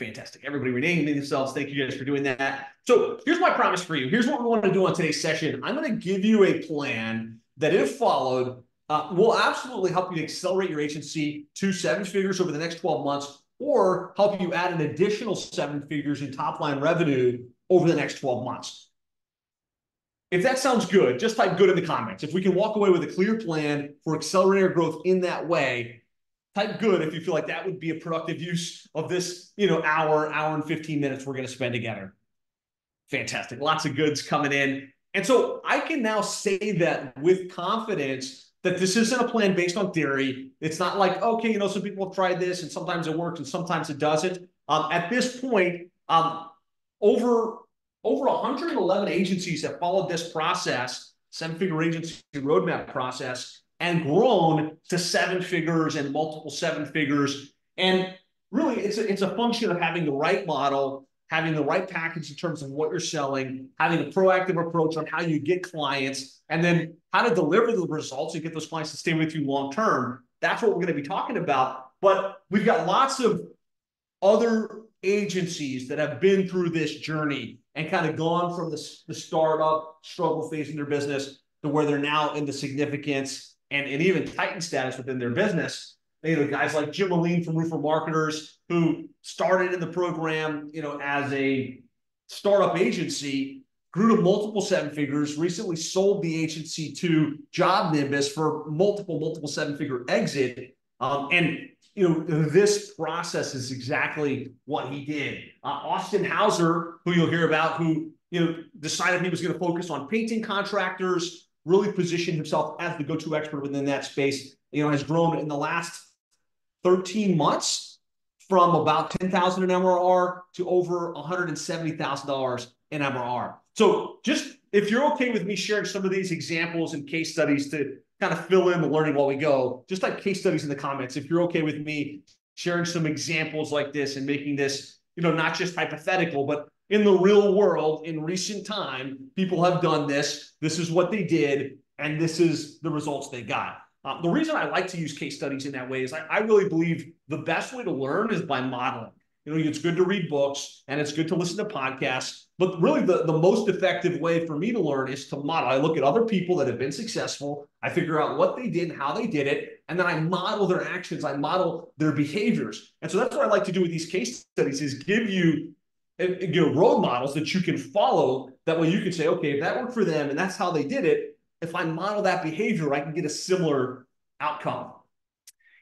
Fantastic. Everybody renaming themselves. Thank you guys for doing that. So here's my promise for you. Here's what we want to do on today's session. I'm going to give you a plan that, if followed, uh, will absolutely help you accelerate your agency to seven figures over the next 12 months or help you add an additional seven figures in top line revenue over the next 12 months. If that sounds good, just type good in the comments. If we can walk away with a clear plan for accelerating our growth in that way, type good if you feel like that would be a productive use of this, you know, hour, hour and 15 minutes we're going to spend together. Fantastic. Lots of goods coming in. And so I can now say that with confidence that this isn't a plan based on theory. It's not like, okay, you know, some people have tried this and sometimes it works and sometimes it doesn't. Um, at this point, um, over, over 111 agencies have followed this process, seven figure agency roadmap process, and grown to seven figures and multiple seven figures. And really, it's a, it's a function of having the right model, having the right package in terms of what you're selling, having a proactive approach on how you get clients, and then how to deliver the results and get those clients to stay with you long term. That's what we're going to be talking about. But we've got lots of other agencies that have been through this journey and kind of gone from the, the startup struggle phase in their business to where they're now in the significance and, and even Titan status within their business. You know, guys like Jim Moline from Roofer Marketers, who started in the program, you know, as a startup agency, grew to multiple seven figures, recently sold the agency to JobNimbus for multiple, multiple seven figure exit. Um, and you know, this process is exactly what he did. Uh, Austin Hauser, who you'll hear about, who you know decided he was going to focus on painting contractors, really positioned himself as the go-to expert within that space. You know, has grown in the last 13 months from about 10,000 in MRR to over $170,000 in MRR. So just if you're okay with me sharing some of these examples and case studies to kind of fill in the learning while we go, just like case studies in the comments. If you're okay with me sharing some examples like this and making this, you know, not just hypothetical, but in the real world in recent time, people have done this. This is what they did, and this is the results they got. Um, the reason I like to use case studies in that way is I, I really believe the best way to learn is by modeling. You know, it's good to read books and it's good to listen to podcasts, but really the, the most effective way for me to learn is to model. I look at other people that have been successful, I figure out what they did, and how they did it, and then I model their actions, I model their behaviors. And so that's what I like to do with these case studies is give you you know, role models that you can follow. That way you can say, okay, if that worked for them and that's how they did it, if I model that behavior, I can get a similar outcome.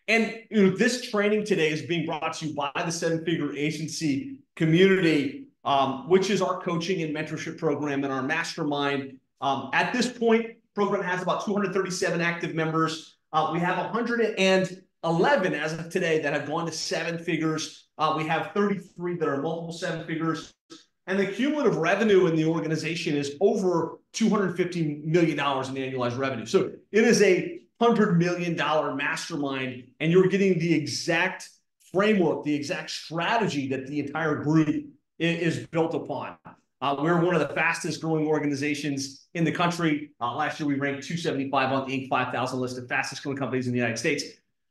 And you know, this training today is being brought to you by the Seven Figure Agency community, um, which is our coaching and mentorship program and our mastermind. Um, at this point, program has about 237 active members. Uh, we have 111 as of today that have gone to seven figures. Uh, we have 33 that are multiple seven figures. And the cumulative revenue in the organization is over $250 million in annualized revenue. So it is a $100 million mastermind, and you're getting the exact framework, the exact strategy that the entire group is built upon. Uh, we're one of the fastest growing organizations in the country. Uh, last year, we ranked 275 on the Inc. 5000 list of fastest growing companies in the United States.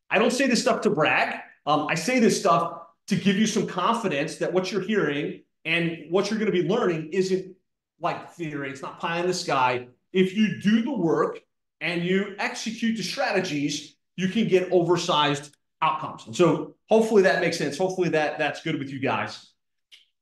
I don't say this stuff to brag. Um, I say this stuff to give you some confidence that what you're hearing and what you're going to be learning isn't like theory. It's not pie in the sky. If you do the work and you execute the strategies, you can get oversized outcomes. And so hopefully that makes sense. Hopefully that that's good with you guys.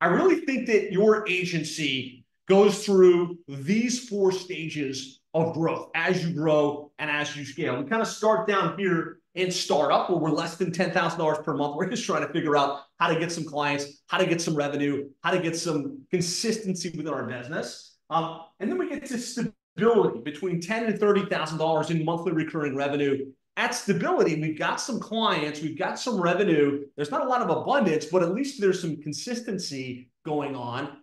I really think that your agency goes through these four stages of growth as you grow and as you scale. We kind of start down here in startup where we're less than $10,000 per month. We're just trying to figure out how to get some clients, how to get some revenue, how to get some consistency within our business. Um, and then we get to stability between ten and $30,000 in monthly recurring revenue. At stability, we've got some clients, we've got some revenue. There's not a lot of abundance, but at least there's some consistency going on.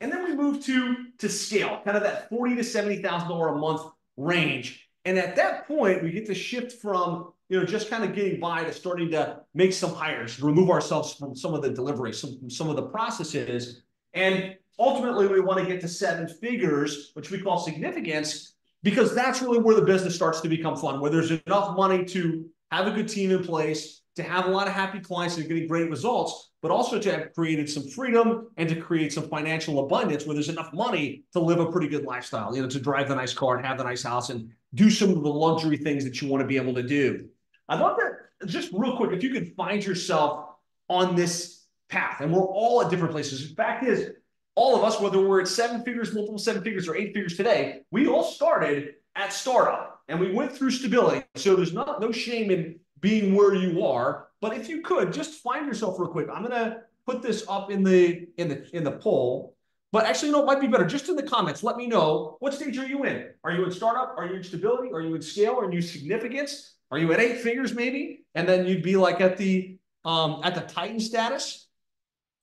And then we move to, to scale, kind of that forty to $70,000 a month range. And at that point, we get to shift from you know, just kind of getting by to starting to make some hires, remove ourselves from some of the delivery, some, some of the processes. And ultimately, we want to get to seven figures, which we call significance, because that's really where the business starts to become fun, where there's enough money to have a good team in place, to have a lot of happy clients and getting great results. but also to have created some freedom and to create some financial abundance where there's enough money to live a pretty good lifestyle, you know, to drive the nice car and have the nice house and do some of the luxury things that you want to be able to do. I'd love that just real quick, if you could find yourself on this path, and we're all at different places. The fact is, all of us, whether we're at seven figures, multiple seven figures, or eight figures today, we all started at startup and we went through stability. So there's not no shame in being where you are. But if you could just find yourself real quick, I'm gonna put this up in the in the in the poll. But actually, you know, it might be better just in the comments. Let me know what stage are you in? Are you in startup? Are you in stability? Are you in scale? Are you significance? Are you at eight figures maybe? And then you'd be like at the um at the Titan status.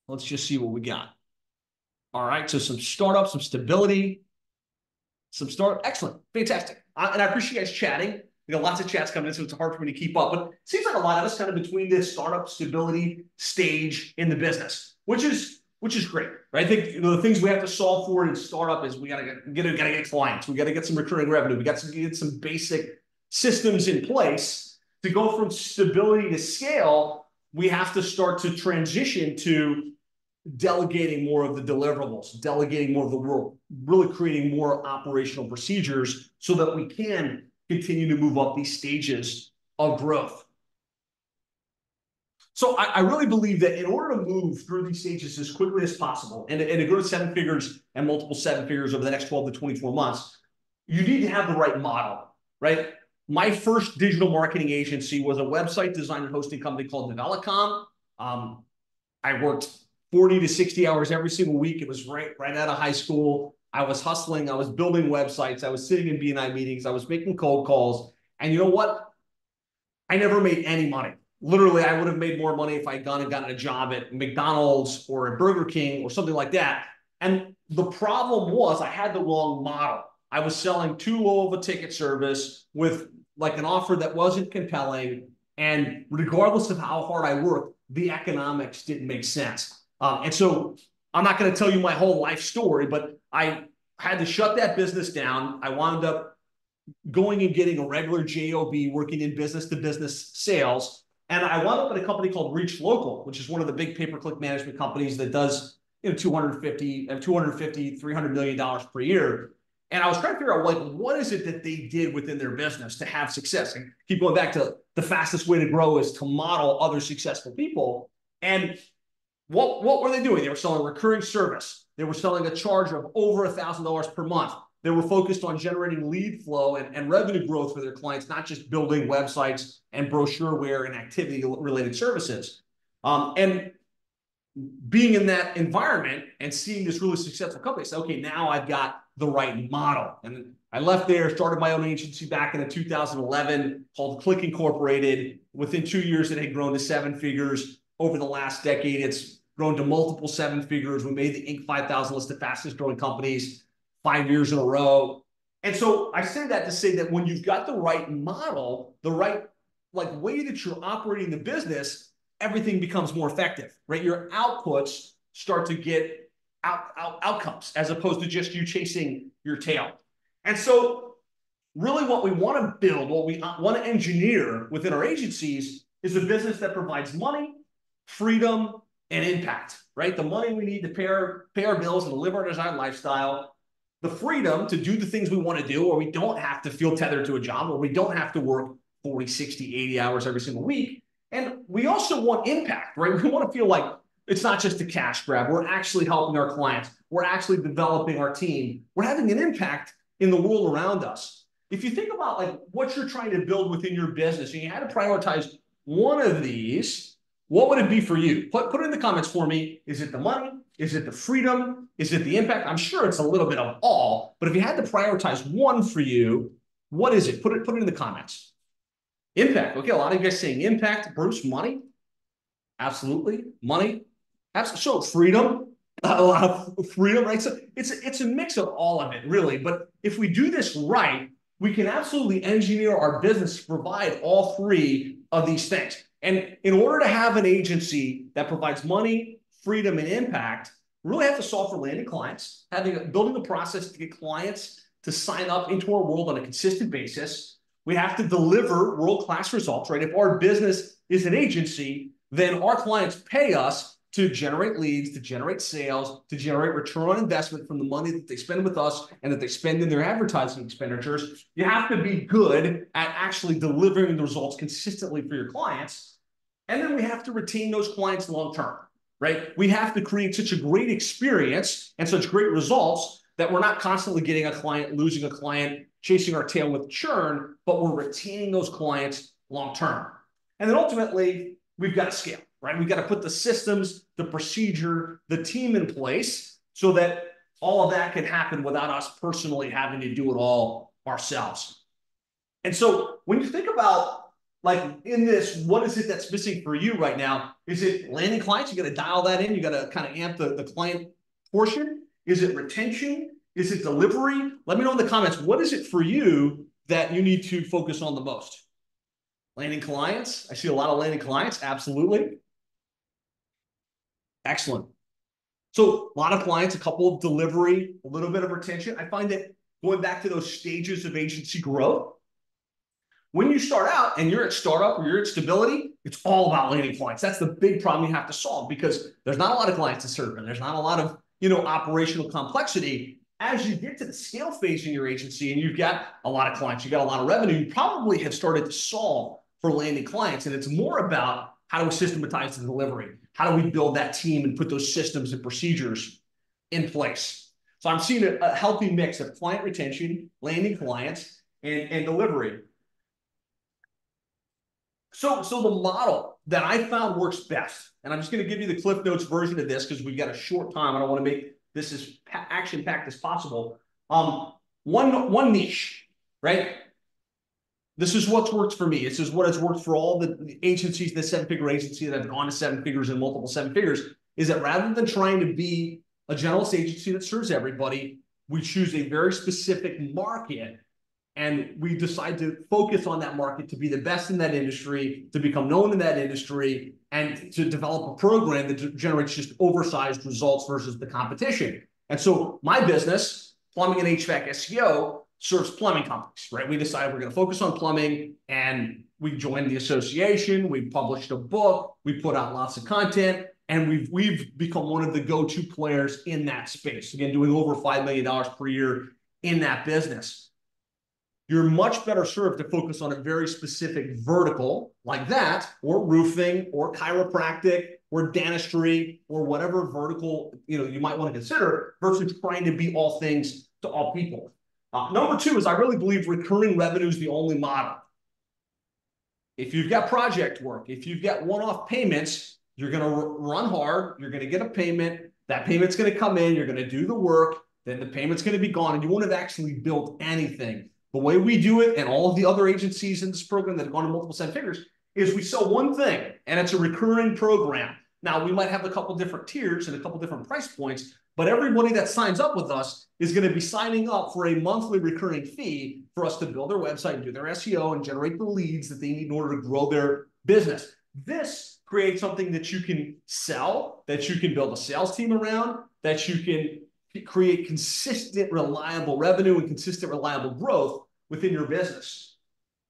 Let's just see what we got. All right, so some startup, some stability, some start. Excellent, fantastic. Uh, and I appreciate you guys chatting. We got lots of chats coming in, so it's hard for me to keep up. But it seems like a lot of us kind of between this startup stability stage in the business, which is which is great, right? I think you know, the things we have to solve for in startup is we gotta get, get gotta get clients, we gotta get some recurring revenue, we got to get some basic systems in place to go from stability to scale. We have to start to transition to delegating more of the deliverables, delegating more of the work, really creating more operational procedures so that we can continue to move up these stages of growth. So I, I, really believe that in order to move through these stages as quickly as possible and, and to grow to seven figures and multiple seven figures over the next 12 to 24 months, you need to have the right model, right? My first digital marketing agency was a website design and hosting company called Developcom. Um, I worked 40 to 60 hours every single week. It was right, right out of high school. I was hustling. I was building websites. I was sitting in BNI meetings. I was making cold calls. And you know what? I never made any money. Literally, I would have made more money if I had gone and gotten a job at McDonald's or at Burger King or something like that. And the problem was I had the wrong model. I was selling too low of a ticket service with like an offer that wasn't compelling. And regardless of how hard I worked, the economics didn't make sense. Um, and so I'm not going to tell you my whole life story, but I had to shut that business down. I wound up going and getting a regular job working in business to business sales and i wound up at a company called ReachLocal which is one of the big pay-per-click management companies that does you know 250 and 250 300 million dollars per year and i was trying to figure out like what is it that they did within their business to have success and keep going back to the fastest way to grow is to model other successful people and what, what were they doing? They were selling recurring service. They were selling a charge of over a $1,000 per month. They were focused on generating lead flow and, and revenue growth for their clients, not just building websites and brochureware and activity related services. Um, and being in that environment and seeing this really successful company, I said, okay, now I've got the right model. And I left there, started my own agency back in 2011 called Click Incorporated. Within two years, it had grown to seven figures. Over the last decade, it's grown to multiple seven figures. We made the Inc. 5000 list of fastest growing companies five years in a row. And so I say that to say that when you've got the right model, the right like way that you're operating the business, everything becomes more effective, right? Your outputs start to get out, out outcomes as opposed to just you chasing your tail. And so really what we want to build, what we uh, want to engineer within our agencies is a business that provides money, freedom, and impact, right? The money we need to pay our, pay our bills and live our desired lifestyle, the freedom to do the things we want to do, or we don't have to feel tethered to a job, or we don't have to work 40, 60, 80 hours every single week. And we also want impact, right? We want to feel like it's not just a cash grab. We're actually helping our clients. We're actually developing our team. We're having an impact in the world around us. If you think about like what you're trying to build within your business and you had to prioritize one of these, what would it be for you? Put, put it in the comments for me. Is it the money? Is it the freedom? Is it the impact? I'm sure it's a little bit of all, but if you had to prioritize one for you, what is it? Put it, put it in the comments. Impact. Okay, a lot of you guys saying impact. Bruce, money. Absolutely. Money. Absolutely. So freedom. A lot of freedom, right? So it's, it's a mix of all of it, really. But if we do this right, we can absolutely engineer our business to provide all three of these things. And in order to have an agency that provides money, freedom, and impact, really have to solve for landing clients, having building a process to get clients to sign up into our world on a consistent basis. We have to deliver world-class results, right? If our business is an agency, then our clients pay us to generate leads, to generate sales, to generate return on investment from the money that they spend with us and that they spend in their advertising expenditures. You have to be good at actually delivering the results consistently for your clients. And then we have to retain those clients long term, right? We have to create such a great experience and such great results that we're not constantly getting a client, losing a client, chasing our tail with churn, but we're retaining those clients long term. And then ultimately, we've got to scale right? We got to put the systems, the procedure, the team in place so that all of that can happen without us personally having to do it all ourselves. And so when you think about like in this, what is it that's missing for you right now? Is it landing clients? You got to dial that in. You got to kind of amp the, the client portion. Is it retention? Is it delivery? Let me know in the comments. What is it for you that you need to focus on the most? Landing clients. I see a lot of landing clients. Absolutely. Excellent. So a lot of clients, a couple of delivery, a little bit of retention. I find that going back to those stages of agency growth, when you start out and you're at startup or you're at stability, it's all about landing clients. That's the big problem you have to solve because there's not a lot of clients to serve and there's not a lot of you know operational complexity. As you get to the scale phase in your agency and you've got a lot of clients, you've got a lot of revenue, you probably have started to solve for landing clients. And it's more about how to systematize the delivery? How do we build that team and put those systems and procedures in place? So I'm seeing a, a healthy mix of client retention, landing clients, and, and delivery. So, so the model that I found works best, and I'm just going to give you the Cliff Notes version of this because we've got a short time. I don't want to make this as action packed as possible. Um, one one niche, right? This is what's worked for me. This is what has worked for all the agencies, the seven figure agency that have gone to seven figures and multiple seven figures, is that rather than trying to be a generalist agency that serves everybody, we choose a very specific market and we decide to focus on that market to be the best in that industry, to become known in that industry, and to develop a program that generates just oversized results versus the competition. And so my business, plumbing and HVAC SEO, serves plumbing companies, right? We decided we're going to focus on plumbing and we joined the association. We published a book. We put out lots of content and we've, we've become one of the go-to players in that space. Again, doing over $5 million per year in that business. You're much better served to focus on a very specific vertical like that, or roofing, or chiropractic, or dentistry, or whatever vertical you know you might want to consider, versus trying to be all things to all people. Uh, number two is I really believe recurring revenue is the only model. If you've got project work, if you've got one-off payments, you're going to run hard, you're going to get a payment, that payment's going to come in, you're going to do the work, then the payment's going to be gone, and you won't have actually built anything. The way we do it, and all of the other agencies in this program that have gone to multiple seven figures, is we sell one thing, and it's a recurring program. Now, we might have a couple different tiers and a couple different price points, but everybody that signs up with us is going to be signing up for a monthly recurring fee for us to build their website and do their SEO and generate the leads that they need in order to grow their business. This creates something that you can sell, that you can build a sales team around, that you can create consistent, reliable revenue and consistent, reliable growth within your business.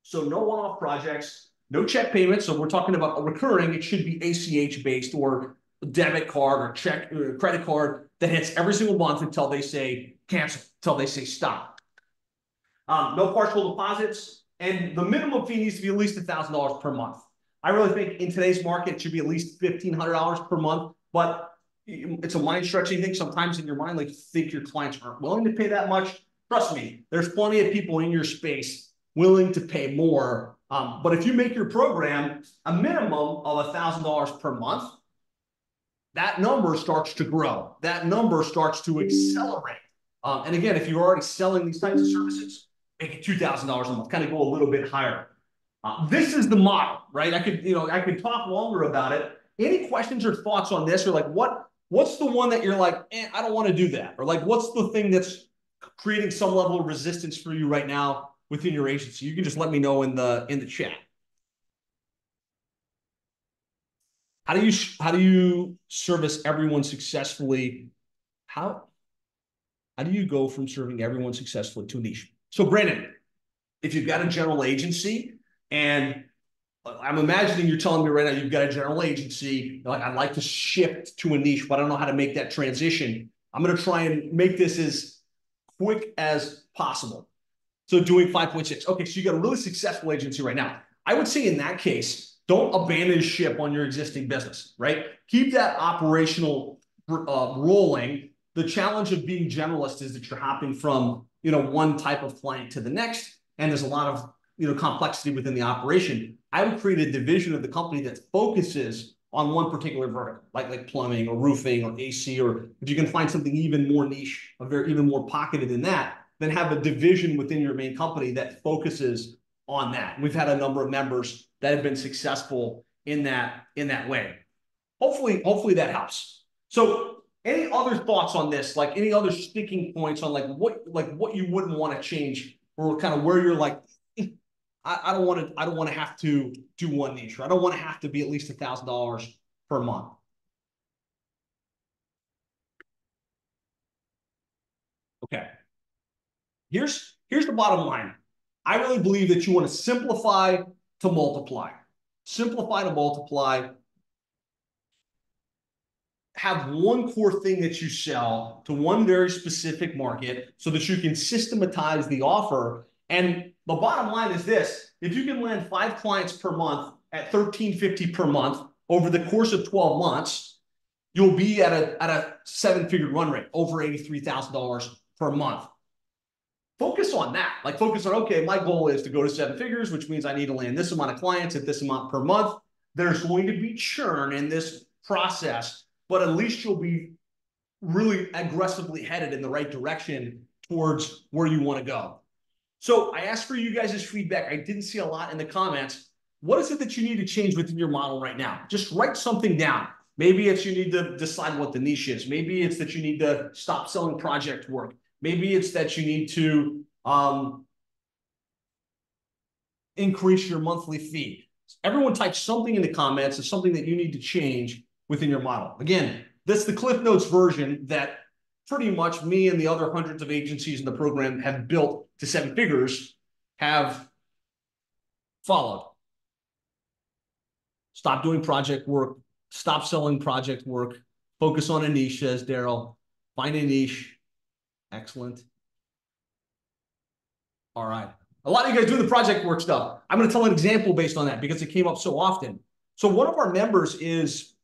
So no one-off projects, no check payments. So we're talking about a recurring. It should be ACH based or debit card or check or credit card that hits every single month until they say cancel, until they say stop. Um, no partial deposits, and the minimum fee needs to be at least $1,000 per month. I really think in today's market, it should be at least $1,500 per month, but it's a mind stretching thing. Sometimes in your mind, like you think your clients aren't willing to pay that much. Trust me, there's plenty of people in your space willing to pay more. Um, but if you make your program a minimum of $1,000 per month, that number starts to grow. That number starts to accelerate. Um, and again, if you're already selling these types of services, make it $2,000 a month, kind of go a little bit higher. Uh, this is the model, right? I could, you know, I could talk longer about it. Any questions or thoughts on this? Or like, what, what's the one that you're like, eh, I don't want to do that? Or like, what's the thing that's creating some level of resistance for you right now within your agency? You can just let me know in the in the chat. How do you how do you service everyone successfully? How how do you go from serving everyone successfully to a niche? So, Brandon, if you've got a general agency and uh, I'm imagining you're telling me right now you've got a general agency. Like, I'd like to shift to a niche, but I don't know how to make that transition. I'm going to try and make this as quick as possible. So doing 5.6. Okay, so you got a really successful agency right now. I would say in that case, don't abandon ship on your existing business, right? Keep that operational uh, rolling. The challenge of being generalist is that you're hopping from you know one type of client to the next, and there's a lot of you know complexity within the operation. I would create a division of the company that focuses on one particular vertical, like like plumbing or roofing or AC, or if you can find something even more niche, a very even more pocketed than that, then have a division within your main company that focuses on that. We've had a number of members that have been successful in that in that way. Hopefully, hopefully that helps. So any other thoughts on this? Like any other sticking points on like what like what you wouldn't want to change or kind of where you're like, I, I don't want to I don't want to have to do one niche or I don't want to have to be at least a thousand dollars per month. Okay. Here's here's the bottom line. I really believe that you want to simplify to multiply. Simplify to multiply. Have one core thing that you sell to one very specific market so that you can systematize the offer. And the bottom line is this if you can land five clients per month at 1350 per month over the course of 12 months, you'll be at a, at a seven figure run rate, over $83,000 per month focus on that. Like focus on, okay, my goal is to go to seven figures, which means I need to land this amount of clients at this amount per month. There's going to be churn in this process, but at least you'll be really aggressively headed in the right direction towards where you want to go. So I asked for you guys' feedback. I didn't see a lot in the comments. What is it that you need to change within your model right now? Just write something down. Maybe it's you need to decide what the niche is. Maybe it's that you need to stop selling project work. Maybe it's that you need to um, increase your monthly fee. Everyone type something in the comments of something that you need to change within your model. Again, that's the Cliff Notes version that pretty much me and the other hundreds of agencies in the program have built to seven figures have followed. Stop doing project work. Stop selling project work. Focus on a niche, says Daryl. Find a niche Excellent. All right. A lot of you guys do the project work stuff. I'm going to tell an example based on that because it came up so often. So one of our members is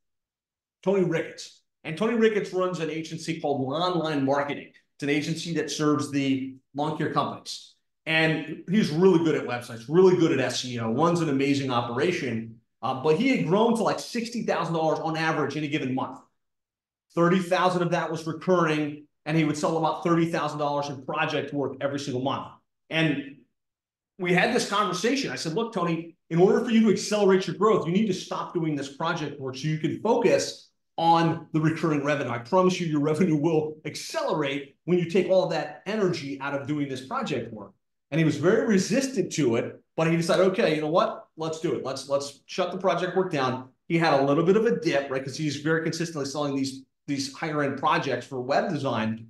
Tony Ricketts. And Tony Ricketts runs an agency called Online Marketing. It's an agency that serves the lawn care companies. And he's really good at websites, really good at SEO, runs an amazing operation. Uh, but he had grown to like $60,000 on average in a given month. 30,000 of that was recurring and he would sell about $30,000 in project work every single month. And we had this conversation. I said, look, Tony, in order for you to accelerate your growth, you need to stop doing this project work so you can focus on the recurring revenue. I promise you, your revenue will accelerate when you take all that energy out of doing this project work. And he was very resistant to it, but he decided, okay, you know what? Let's do it. Let's let's shut the project work down. He had a little bit of a dip, right? Because he's very consistently selling these these higher end projects for web design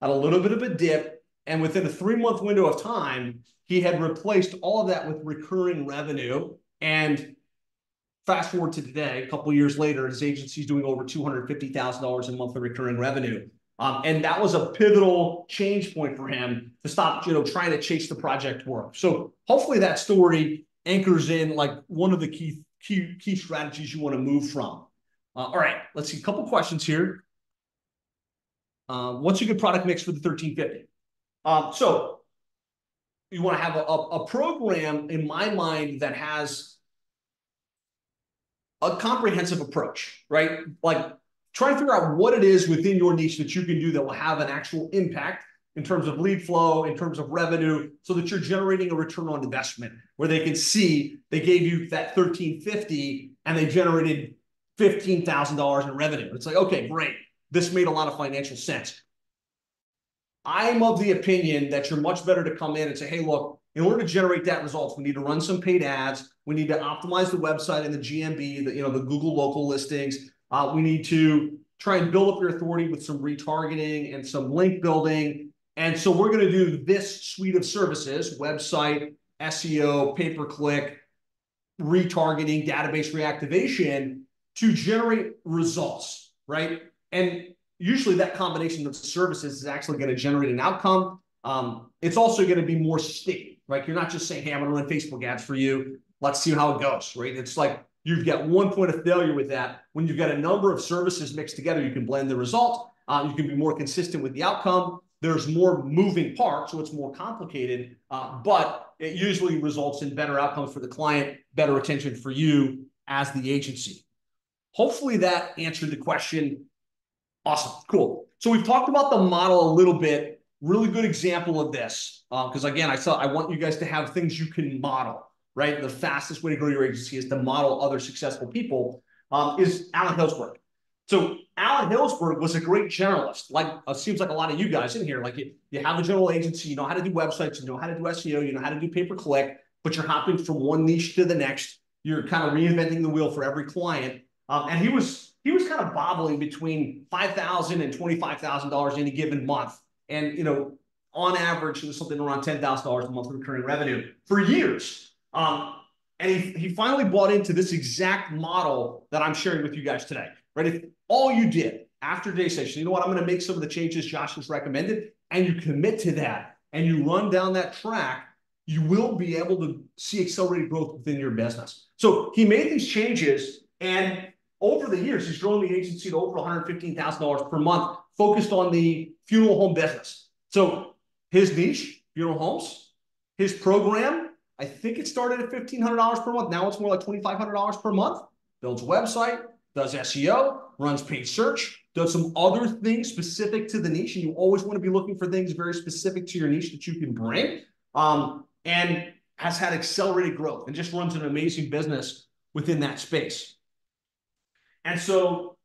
had a little bit of a dip. And within a three month window of time, he had replaced all of that with recurring revenue. And fast forward to today, a couple years later, his agency is doing over $250,000 in monthly recurring revenue. Um, and that was a pivotal change point for him to stop, you know, trying to chase the project work. So hopefully that story anchors in like one of the key key key strategies you want to move from. Uh, all right, let's see a couple questions here. Uh, what's a good product mix for the 1350? Um, so you want to have a, a, program in my mind that has a comprehensive approach, right? Like try to figure out what it is within your niche that you can do that will have an actual impact in terms of lead flow, in terms of revenue, so that you're generating a return on investment where they can see they gave you that 1350 and they generated $15,000 in revenue. It's like, okay, great. This made a lot of financial sense. I'm of the opinion that you're much better to come in and say, hey, look, in order to generate that results, we need to run some paid ads. We need to optimize the website and the GMB, the, you know, the Google local listings. Uh, we need to try and build up your authority with some retargeting and some link building. And so we're going to do this suite of services, website, SEO, pay-per-click, retargeting, database reactivation to generate results, right? And usually that combination of services is actually going to generate an outcome. Um, it's also going to be more sticky, right? You're not just saying, hey, I'm going to run Facebook ads for you. Let's see how it goes, right? It's like you've got one point of failure with that. When you've got a number of services mixed together, you can blend the result. Um, you can be more consistent with the outcome. There's more moving parts, so it's more complicated, uh, but it usually results in better outcomes for the client, better attention for you as the agency. Hopefully that answered the question. Awesome, cool. So we've talked about the model a little bit. Really good example of this, because uh, again, I saw I want you guys to have things you can model. Right, the fastest way to grow your agency is to model other successful people. Um, is Alan Hillsberg. So Alan Hillsberg was a great generalist. Like uh, seems like a lot of you guys in here. Like you, you have a general agency, you know how to do websites, you know how to do SEO, you know how to do pay per click, but you're hopping from one niche to the next. You're kind of reinventing the wheel for every client. Um, and he was he was kind of bobbling between five thousand and twenty five thousand dollars in a given month. And you know, on average, it was something around ten thousand dollars a month recurring revenue for years. Um, and he, he finally bought into this exact model that I'm sharing with you guys today right? If all you did after day session, you know what, I'm going to make some of the changes Josh has recommended, and you commit to that and you run down that track, you will be able to see accelerated growth within your business. So he made these changes, and over the years, he's grown the agency to over $115,000 per month, focused on the funeral home business. So his niche, funeral homes, his program, I think it started at $1,500 per month. Now it's more like $2,500 per month. Builds a website, does SEO, runs paid search, does some other things specific to the niche. And you always want to be looking for things very specific to your niche that you can bring. Um, and has had accelerated growth and just runs an amazing business within that space. And so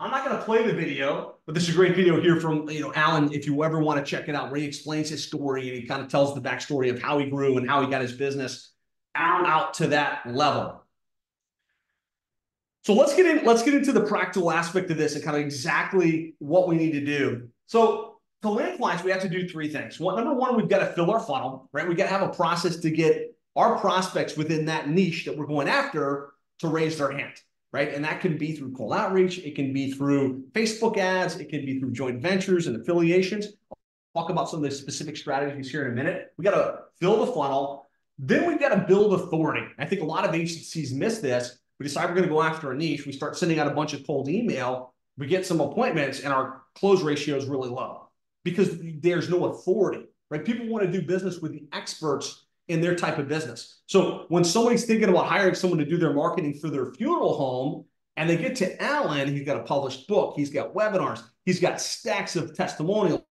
I'm not going to play the video, but this is a great video here from you know Alan. If you ever want to check it out, where he explains his story and he kind of tells the backstory of how he grew and how he got his business out, out to that level. So let's get in, let's get into the practical aspect of this and kind of exactly what we need to do. So to land clients, we have to do three things. One, number one, we've got to fill our funnel, right? We got to have a process to get our prospects within that niche that we're going after to raise their hand, right? And that can be through cold outreach, it can be through Facebook ads, it can be through joint ventures and affiliations. I'll talk about some of the specific strategies here in a minute. We got to fill the funnel. Then we've got to build authority. I think a lot of agencies miss this we decide we're going to go after a niche. We start sending out a bunch of cold email. We get some appointments, and our close ratio is really low because there's no authority, right? People want to do business with the experts in their type of business. So when somebody's thinking about hiring someone to do their marketing for their funeral home, and they get to Alan, he's got a published book, he's got webinars, he's got stacks of testimonials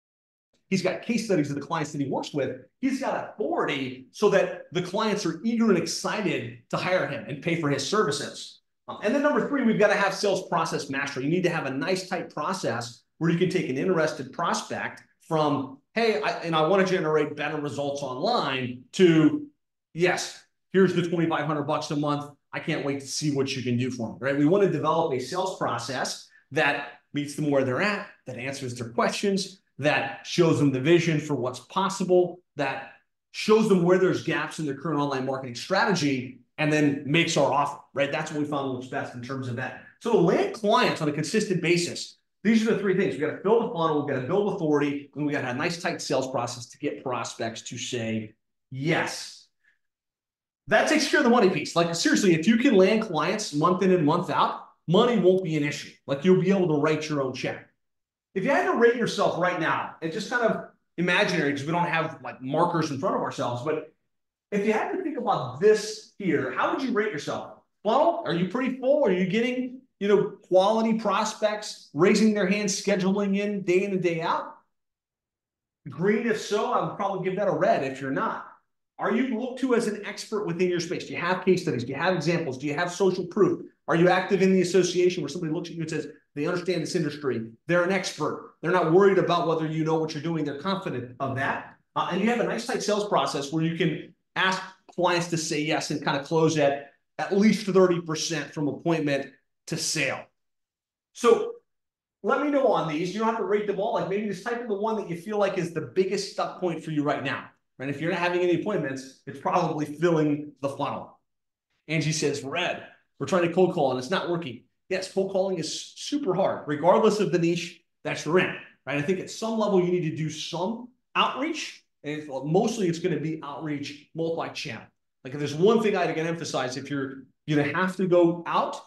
He's got case studies of the clients that he works with. He's got authority so that the clients are eager and excited to hire him and pay for his services. Um, and then number three, we've got to have sales process mastery. You need to have a nice tight process where you can take an interested prospect from, hey, I, and I want to generate better results online to, yes, here's the 2,500 bucks a month. I can't wait to see what you can do for me, right? We want to develop a sales process that meets them where they're at, that answers their questions, that shows them the vision for what's possible, that shows them where there's gaps in their current online marketing strategy, and then makes our offer, right? That's what we found works best in terms of that. So to land clients on a consistent basis, these are the three things. We got to build a funnel, we got to build authority, and we got to have a nice tight sales process to get prospects to say yes. That takes care of the money piece. Like seriously, if you can land clients month in and month out, money won't be an issue. Like you'll be able to write your own check. If you had to rate yourself right now, and just kind of imaginary because we don't have like markers in front of ourselves, but if you had to think about this here, how would you rate yourself? Funnel? Are you pretty full? Are you getting, you know, quality prospects raising their hands, scheduling in day in and day out? Green, if so, I would probably give that a red if you're not. Are you looked to as an expert within your space? Do you have case studies? Do you have examples? Do you have social proof? Are you active in the association where somebody looks at you and says, they understand this industry. They're an expert. They're not worried about whether you know what you're doing. They're confident of that. Uh, and you have a nice tight sales process where you can ask clients to say yes and kind of close at at least 30% from appointment to sale. So let me know on these. You don't have to rate them all. Like maybe just type in the one that you feel like is the biggest stuck point for you right now. Right? If you're not having any appointments, it's probably filling the funnel. Angie says, red. We're trying to cold call and it's not working. Yes, cold calling is super hard, regardless of the niche that you're in, right? I think at some level you need to do some outreach, and mostly it's going to be outreach multi-channel. Like if there's one thing I'd again emphasize, if you're going to have to go out,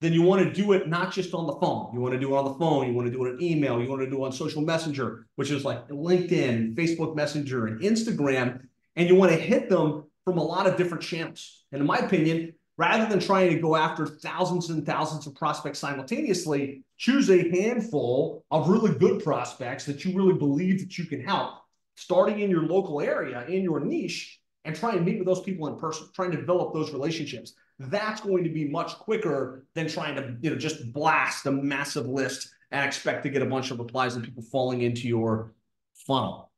then you want to do it not just on the phone. You want to do it on the phone. You want to do it on email. You want to do it on social messenger, which is like LinkedIn, Facebook Messenger, and Instagram. And you want to hit them from a lot of different channels. And in my opinion, rather than trying to go after thousands and thousands of prospects simultaneously, choose a handful of really good prospects that you really believe that you can help, starting in your local area, in your niche, and try and meet with those people in person, trying to develop those relationships that's going to be much quicker than trying to you know just blast a massive list and expect to get a bunch of replies and people falling into your funnel.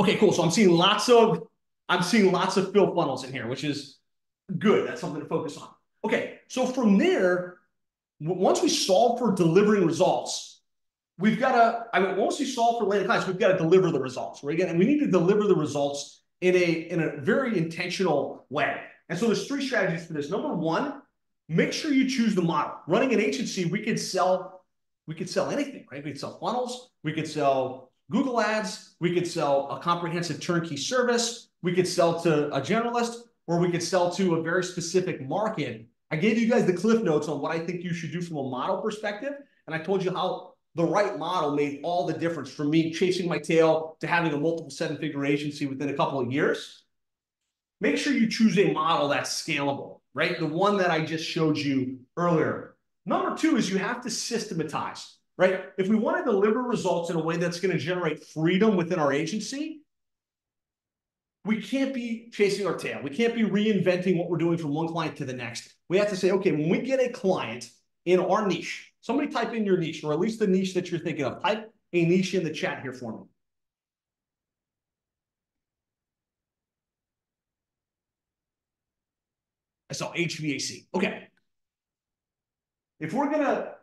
Okay, cool. So I'm seeing lots of I'm seeing lots of fill funnels in here, which is good. That's something to focus on. Okay, so from there, once we solve for delivering results, we've got to, I mean, once we solve for landing clients, we've got to deliver the results, right? Again, and we need to deliver the results in a, in a very intentional way. And so there's three strategies for this. Number one, make sure you choose the model. Running an agency, we could sell, we could sell anything, right? We could sell funnels, we could sell Google ads, we could sell a comprehensive turnkey service, we could sell to a generalist, or we could sell to a very specific market. I gave you guys the cliff notes on what I think you should do from a model perspective. And I told you how the right model made all the difference from me chasing my tail to having a multiple seven figure agency within a couple of years. Make sure you choose a model that's scalable, right? The one that I just showed you earlier. Number two is you have to systematize, right? If we want to deliver results in a way that's going to generate freedom within our agency, we can't be chasing our tail. We can't be reinventing what we're doing from one client to the next. We have to say, okay, when we get a client in our niche, Somebody type in your niche, or at least the niche that you're thinking of. Type a niche in the chat here for me. I saw HVAC. Okay. If we're going to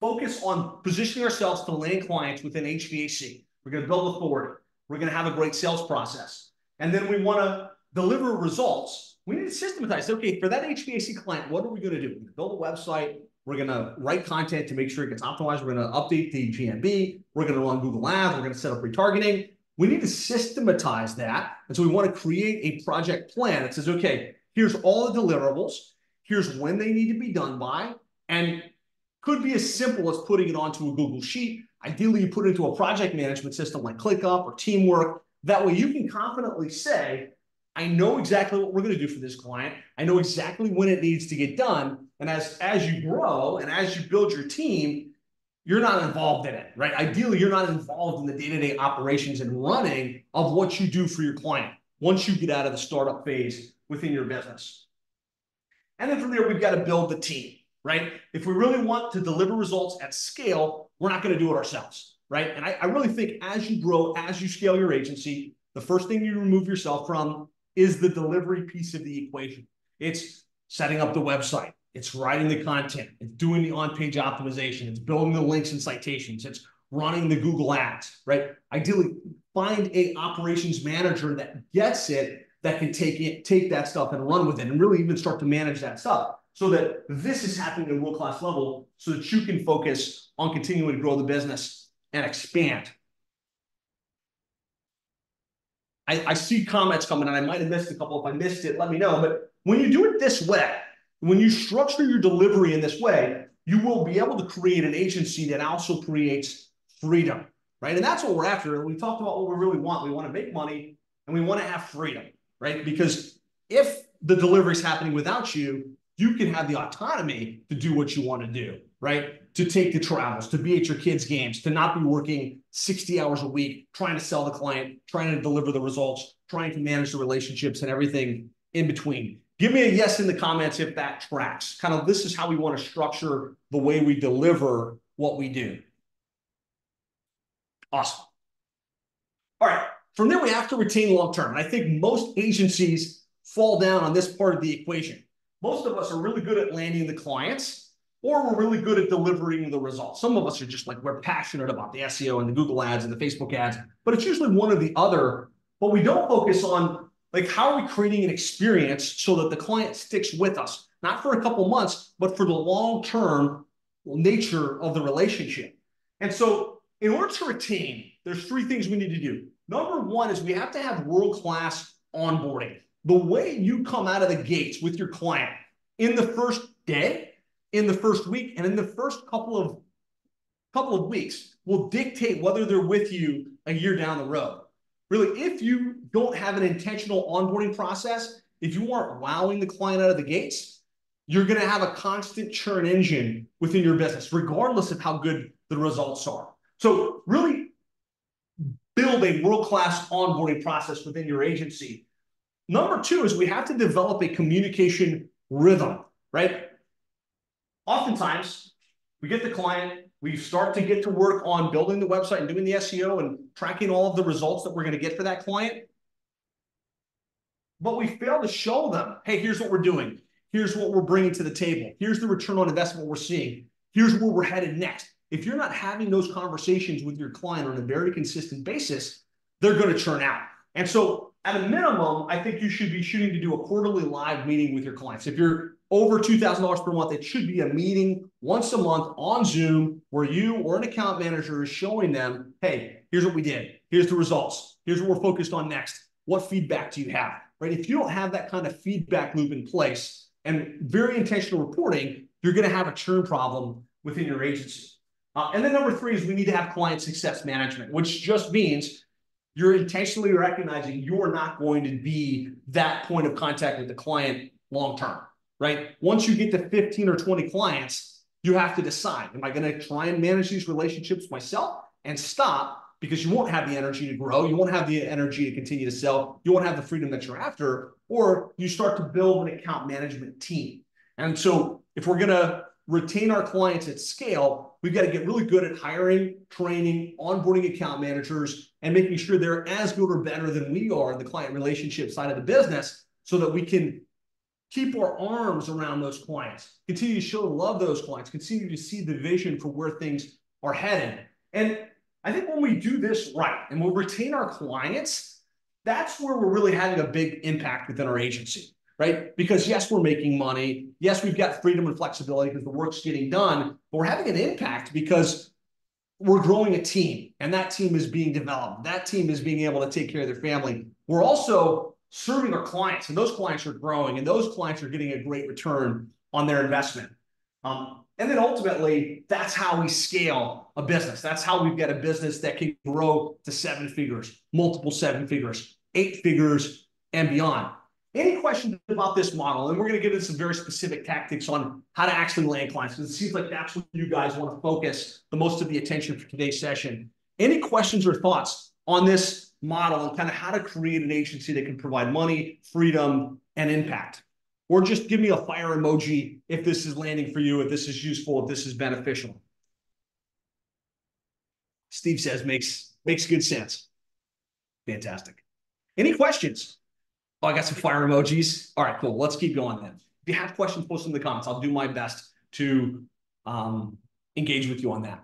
focus on positioning ourselves to land clients within HVAC, we're going to build authority. We're going to have a great sales process. And then we want to deliver results. We need to systematize. Okay, for that HVAC client, what are we going to do? We Build a website, we're going to write content to make sure it gets optimized. We're going to update the GMB. We're going to run Google Ads. We're going to set up retargeting. We need to systematize that. And so we want to create a project plan that says, okay, here's all the deliverables. Here's when they need to be done by. And could be as simple as putting it onto a Google Sheet. Ideally, you put it into a project management system like ClickUp or Teamwork. That way you can confidently say, I know exactly what we're going to do for this client. I know exactly when it needs to get done. And as, as you grow and as you build your team, you're not involved in it, right? Ideally, you're not involved in the day-to-day operations and running of what you do for your client once you get out of the startup phase within your business. And then from there, we've got to build the team, right? If we really want to deliver results at scale, we're not going to do it ourselves, right? And I, I really think as you grow, as you scale your agency, the first thing you remove yourself from is the delivery piece of the equation. It's setting up the website. It's writing the content. It's doing the on-page optimization. It's building the links and citations. It's running the Google ads, right? Ideally, find a operations manager that gets it, that can take it, take that stuff and run with it and really even start to manage that stuff so that this is happening at a world-class level so that you can focus on continuing to grow the business and expand. I, I see comments coming and I might have missed a couple. If I missed it, let me know. But when you do it this way, when you structure your delivery in this way, you will be able to create an agency that also creates freedom, right? And that's what we're after. We talked about what we really want. We want to make money and we want to have freedom, right? Because if the delivery is happening without you, you can have the autonomy to do what you want to do, right? To take the travels, to be at your kids' games, to not be working 60 hours a week, trying to sell the client, trying to deliver the results, trying to manage the relationships and everything in between. Give me a yes in the comments if that tracks. Kind of this is how we want to structure the way we deliver what we do. Awesome. All right. From there, we have to retain long term. I think most agencies fall down on this part of the equation. Most of us are really good at landing the clients, or we're really good at delivering the results. Some of us are just like, we're passionate about the SEO and the Google ads and the Facebook ads, but it's usually one or the other. But we don't focus on like how are we creating an experience so that the client sticks with us, not for a couple months, but for the long-term nature of the relationship. And so in order to retain, there's three things we need to do. Number one is we have to have world-class onboarding. The way you come out of the gates with your client in the first day, in the first week, and in the first couple of couple of weeks will dictate whether they're with you a year down the road. Really, if you don't have an intentional onboarding process, if you aren't wowing the client out of the gates, you're going to have a constant churn engine within your business, regardless of how good the results are. So really build a world-class onboarding process within your agency. Number two is we have to develop a communication rhythm, right? Oftentimes, we get the client, we start to get to work on building the website and doing the SEO and tracking all of the results that we're going to get for that client. But we fail to show them, hey, here's what we're doing. Here's what we're bringing to the table. Here's the return on investment we're seeing. Here's where we're headed next. If you're not having those conversations with your client on a very consistent basis, they're going to churn out. And so at a minimum, I think you should be shooting to do a quarterly live meeting with your clients. If you're over $2,000 per month, it should be a meeting once a month on Zoom where you or an account manager is showing them, hey, here's what we did. Here's the results. Here's what we're focused on next. What feedback do you have? Right? If you don't have that kind of feedback loop in place and very intentional reporting, you're going to have a churn problem within your agency. Uh, and then number three is we need to have client success management, which just means you're intentionally recognizing you're not going to be that point of contact with the client long term, right? Once you get to 15 or 20 clients, you have to decide, am I going to try and manage these relationships myself and stop because you won't have the energy to grow. You won't have the energy to continue to sell. You won't have the freedom that you're after, or you start to build an account management team. And so if we're going to retain our clients at scale, we've got to get really good at hiring, training, onboarding account managers, and making sure they're as good or better than we are in the client relationship side of the business so that we can keep our arms around those clients, continue to show love those clients, continue to see the vision for where things are headed. And I think when we do this right and we retain our clients, that's where we're really having a big impact within our agency right? Because yes, we're making money. Yes, we've got freedom and flexibility because the work's getting done, but we're having an impact because we're growing a team and that team is being developed. That team is being able to take care of their family. We're also serving our clients and those clients are growing and those clients are getting a great return on their investment. Um, and then ultimately, that's how we scale a business. That's how we've got a business that can grow to seven figures, multiple seven figures, eight figures, and beyond. Any questions about this model? And we're going to get into some very specific tactics on how to actually land clients because it seems like that's what you guys want to focus the most of the attention for today's session. Any questions or thoughts on this model and kind of how to create an agency that can provide money, freedom, and impact? Or just give me a fire emoji if this is landing for you, if this is useful, if this is beneficial. Steve says makes makes good sense. Fantastic. Any questions? Oh, I got some fire emojis. All right, cool. Let's keep going then. If you have questions, post them in the comments. I'll do my best to um, engage with you on that.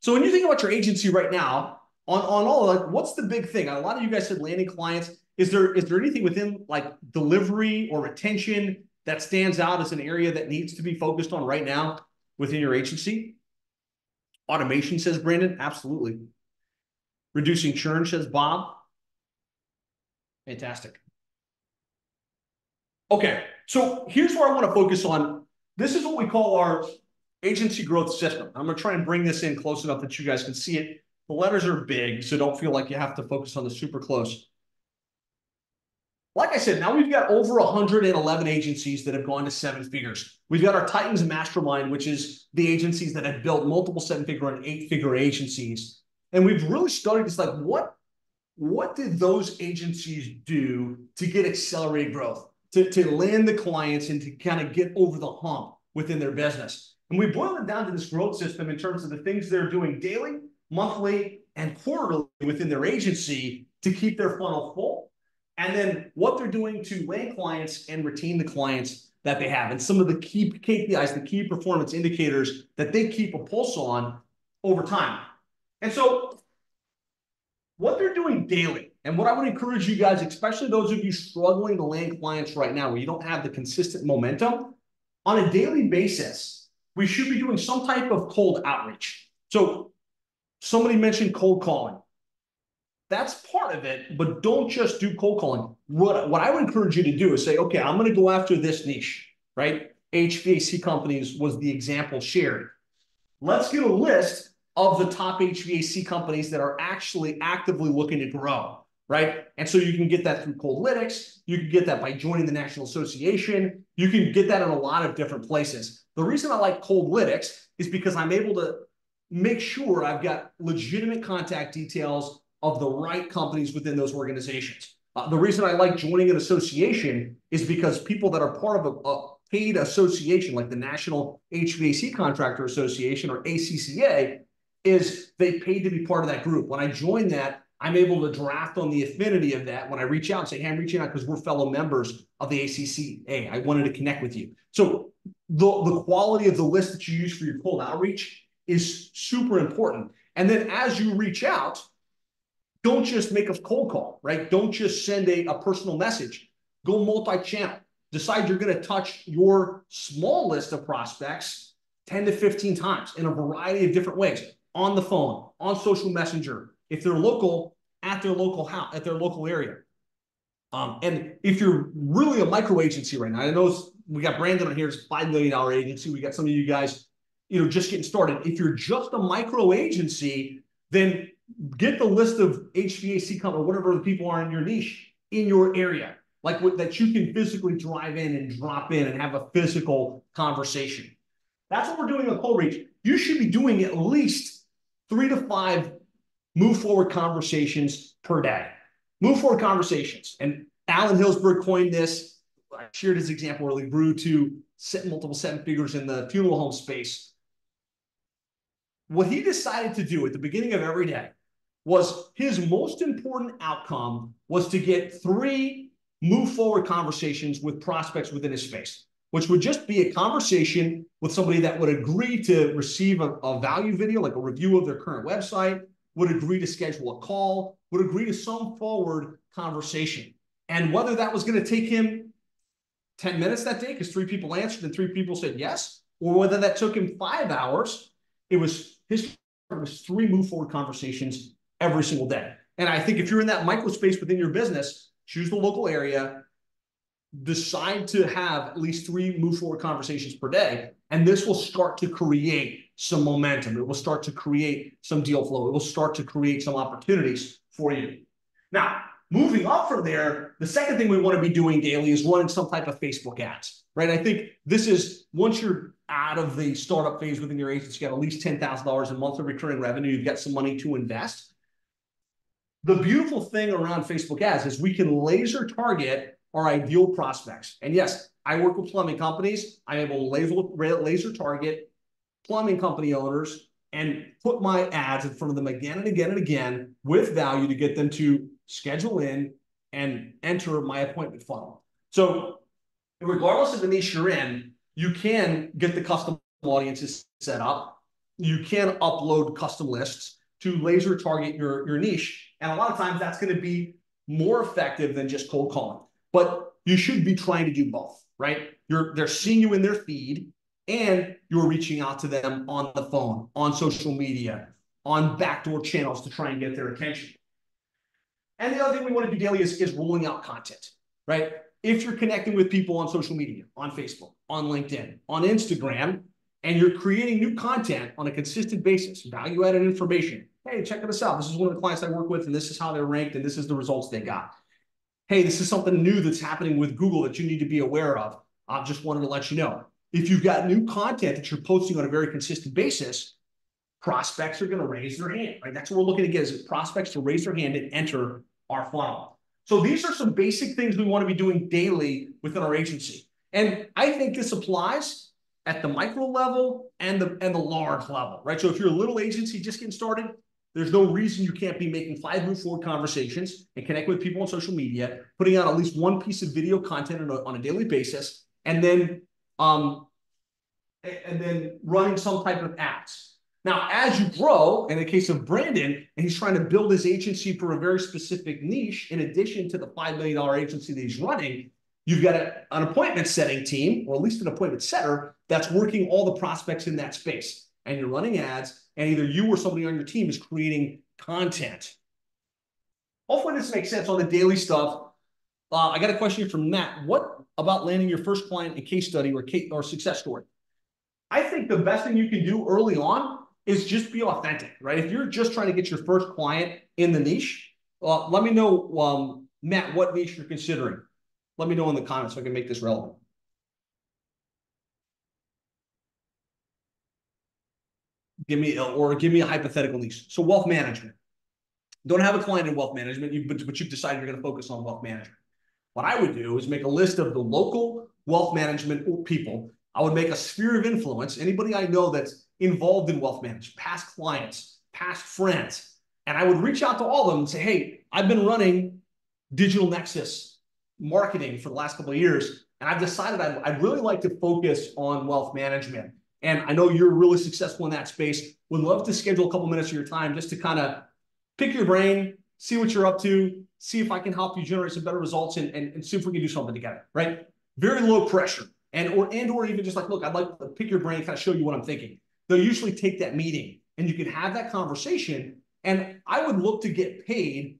So when you think about your agency right now, on, on all like what's the big thing? A lot of you guys said landing clients. Is there is there anything within like delivery or retention that stands out as an area that needs to be focused on right now within your agency? Automation says Brandon, absolutely. Reducing churn says Bob. Fantastic. Okay, so here's where I want to focus on. This is what we call our agency growth system. I'm going to try and bring this in close enough that you guys can see it. The letters are big, so don't feel like you have to focus on the super close. Like I said, now we've got over 111 agencies that have gone to seven figures. We've got our Titans Mastermind, which is the agencies that have built multiple seven-figure and eight-figure agencies. And we've really studied this like, what, what did those agencies do to get accelerated growth? to, to land the clients and to kind of get over the hump within their business. And we boil it down to this growth system in terms of the things they're doing daily, monthly, and quarterly within their agency to keep their funnel full. And then what they're doing to land clients and retain the clients that they have. And some of the key KPIs, the key performance indicators that they keep a pulse on over time. And so what they're doing daily And what I would encourage you guys, especially those of you struggling to land clients right now, where you don't have the consistent momentum, on a daily basis, we should be doing some type of cold outreach. So somebody mentioned cold calling. That's part of it, but don't just do cold calling. What, what I would encourage you to do is say, okay, I'm going to go after this niche, right? HVAC companies was the example shared. Let's get a list of the top HVAC companies that are actually actively looking to grow, right? And so you can get that through Coldlytics. You can get that by joining the National Association. You can get that in a lot of different places. The reason I like Coldlytics is because I'm able to make sure I've got legitimate contact details of the right companies within those organizations. Uh, the reason I like joining an association is because people that are part of a, a paid association like the National HVAC Contractor Association or ACCA is they paid to be part of that group. When I join that, I'm able to draft on the affinity of that when I reach out and say, hey, I'm reaching out because we're fellow members of the ACCA. I wanted to connect with you. So the, the quality of the list that you use for your cold outreach is super important. And then as you reach out, don't just make a cold call, right? Don't just send a, a personal message. Go multi-channel. Decide you're going to touch your small list of prospects 10 to 15 times in a variety of different ways on the phone, on social messenger, if they're local, at their local house, at their local area. Um, and if you're really a micro agency right now, I know we got Brandon on here, it's a $5 million agency. We got some of you guys, you know, just getting started. If you're just a micro agency, then get the list of HVAC company, whatever the people are in your niche in your area, like what, that you can physically drive in and drop in and have a physical conversation. That's what we're doing with Cold Reach. You should be doing at least three to five move forward conversations per day. Move forward conversations. And Alan Hillsberg coined this. I shared his example where he grew to multiple seven figures in the funeral home space. What he decided to do at the beginning of every day was his most important outcome was to get three move forward conversations with prospects within his space, which would just be a conversation with somebody that would agree to receive a, a value video, like a review of their current website, would agree to schedule a call, would agree to some forward conversation. And whether that was going to take him 10 minutes that day because three people answered and three people said yes, or whether that took him five hours, it was his was three move forward conversations every single day. And I think if you're in that micro space within your business, choose the local area, decide to have at least three move forward conversations per day. And this will start to create some momentum. It will start to create some deal flow. It will start to create some opportunities for you. Now, moving up from there, the second thing we want to be doing daily is running some type of Facebook ads, right? I think this is once you're out of the startup phase within your agency, you got at least $10,000 in monthly recurring revenue, you've got some money to invest the beautiful thing around Facebook ads is we can laser target our ideal prospects. And yes, I work with plumbing companies. I'm able to laser, laser target plumbing company owners and put my ads in front of them again and again and again with value to get them to schedule in and enter my appointment funnel. So regardless of the niche you're in, you can get the custom audiences set up. You can upload custom lists to laser target your, your niche and a lot of times that's going to be more effective than just cold calling. But you should be trying to do both, right? You're they're seeing you in their feed and you're reaching out to them on the phone, on social media, on backdoor channels to try and get their attention. And the other thing we want to do daily is, is rolling out content, right? If you're connecting with people on social media, on Facebook, on LinkedIn, on Instagram, and you're creating new content on a consistent basis, value added information, Hey, check this out. This is one of the clients I work with, and this is how they're ranked, and this is the results they got. Hey, this is something new that's happening with Google that you need to be aware of. I just wanted to let you know. If you've got new content that you're posting on a very consistent basis, prospects are going to raise their hand, right? That's what we're looking to get is prospects to raise their hand and enter our funnel. So these are some basic things we want to be doing daily within our agency. And I think this applies at the micro level and the and the large level, right? So if you're a little agency just getting started, there's no reason you can't be making five move forward conversations and connect with people on social media, putting out at least one piece of video content on a, on a daily basis, and then um, and then running some type of ads. Now, as you grow, in the case of Brandon, and he's trying to build his agency for a very specific niche, in addition to the $5 million agency that he's running, you've got a, an appointment setting team, or at least an appointment setter, that's working all the prospects in that space. And you're running ads, and either you or somebody on your team is creating content. Hopefully, this makes sense on the daily stuff. Uh, I got a question from Matt. What about landing your first client in case study or, case, or success story? I think the best thing you can do early on is just be authentic, right? If you're just trying to get your first client in the niche, uh, let me know, um, Matt, what niche you're considering. Let me know in the comments so I can make this relevant. Give me or give me a hypothetical niche. So wealth management. Don't have a client in wealth management, you, but, but you've decided you're going to focus on wealth management. What I would do is make a list of the local wealth management people. I would make a sphere of influence. Anybody I know that's involved in wealth management, past clients, past friends. And I would reach out to all of them and say, hey, I've been running Digital Nexus marketing for the last couple of years. And I've decided I'd, I'd really like to focus on wealth management. And I know you're really successful in that space. Would love to schedule a couple minutes of your time just to kind of pick your brain, see what you're up to, see if I can help you generate some better results and, and, and see if we can do something together, right? Very low pressure. And or and or even just like, look, I'd like to pick your brain, kind of show you what I'm thinking they'll usually take that meeting and you can have that conversation. And I would look to get paid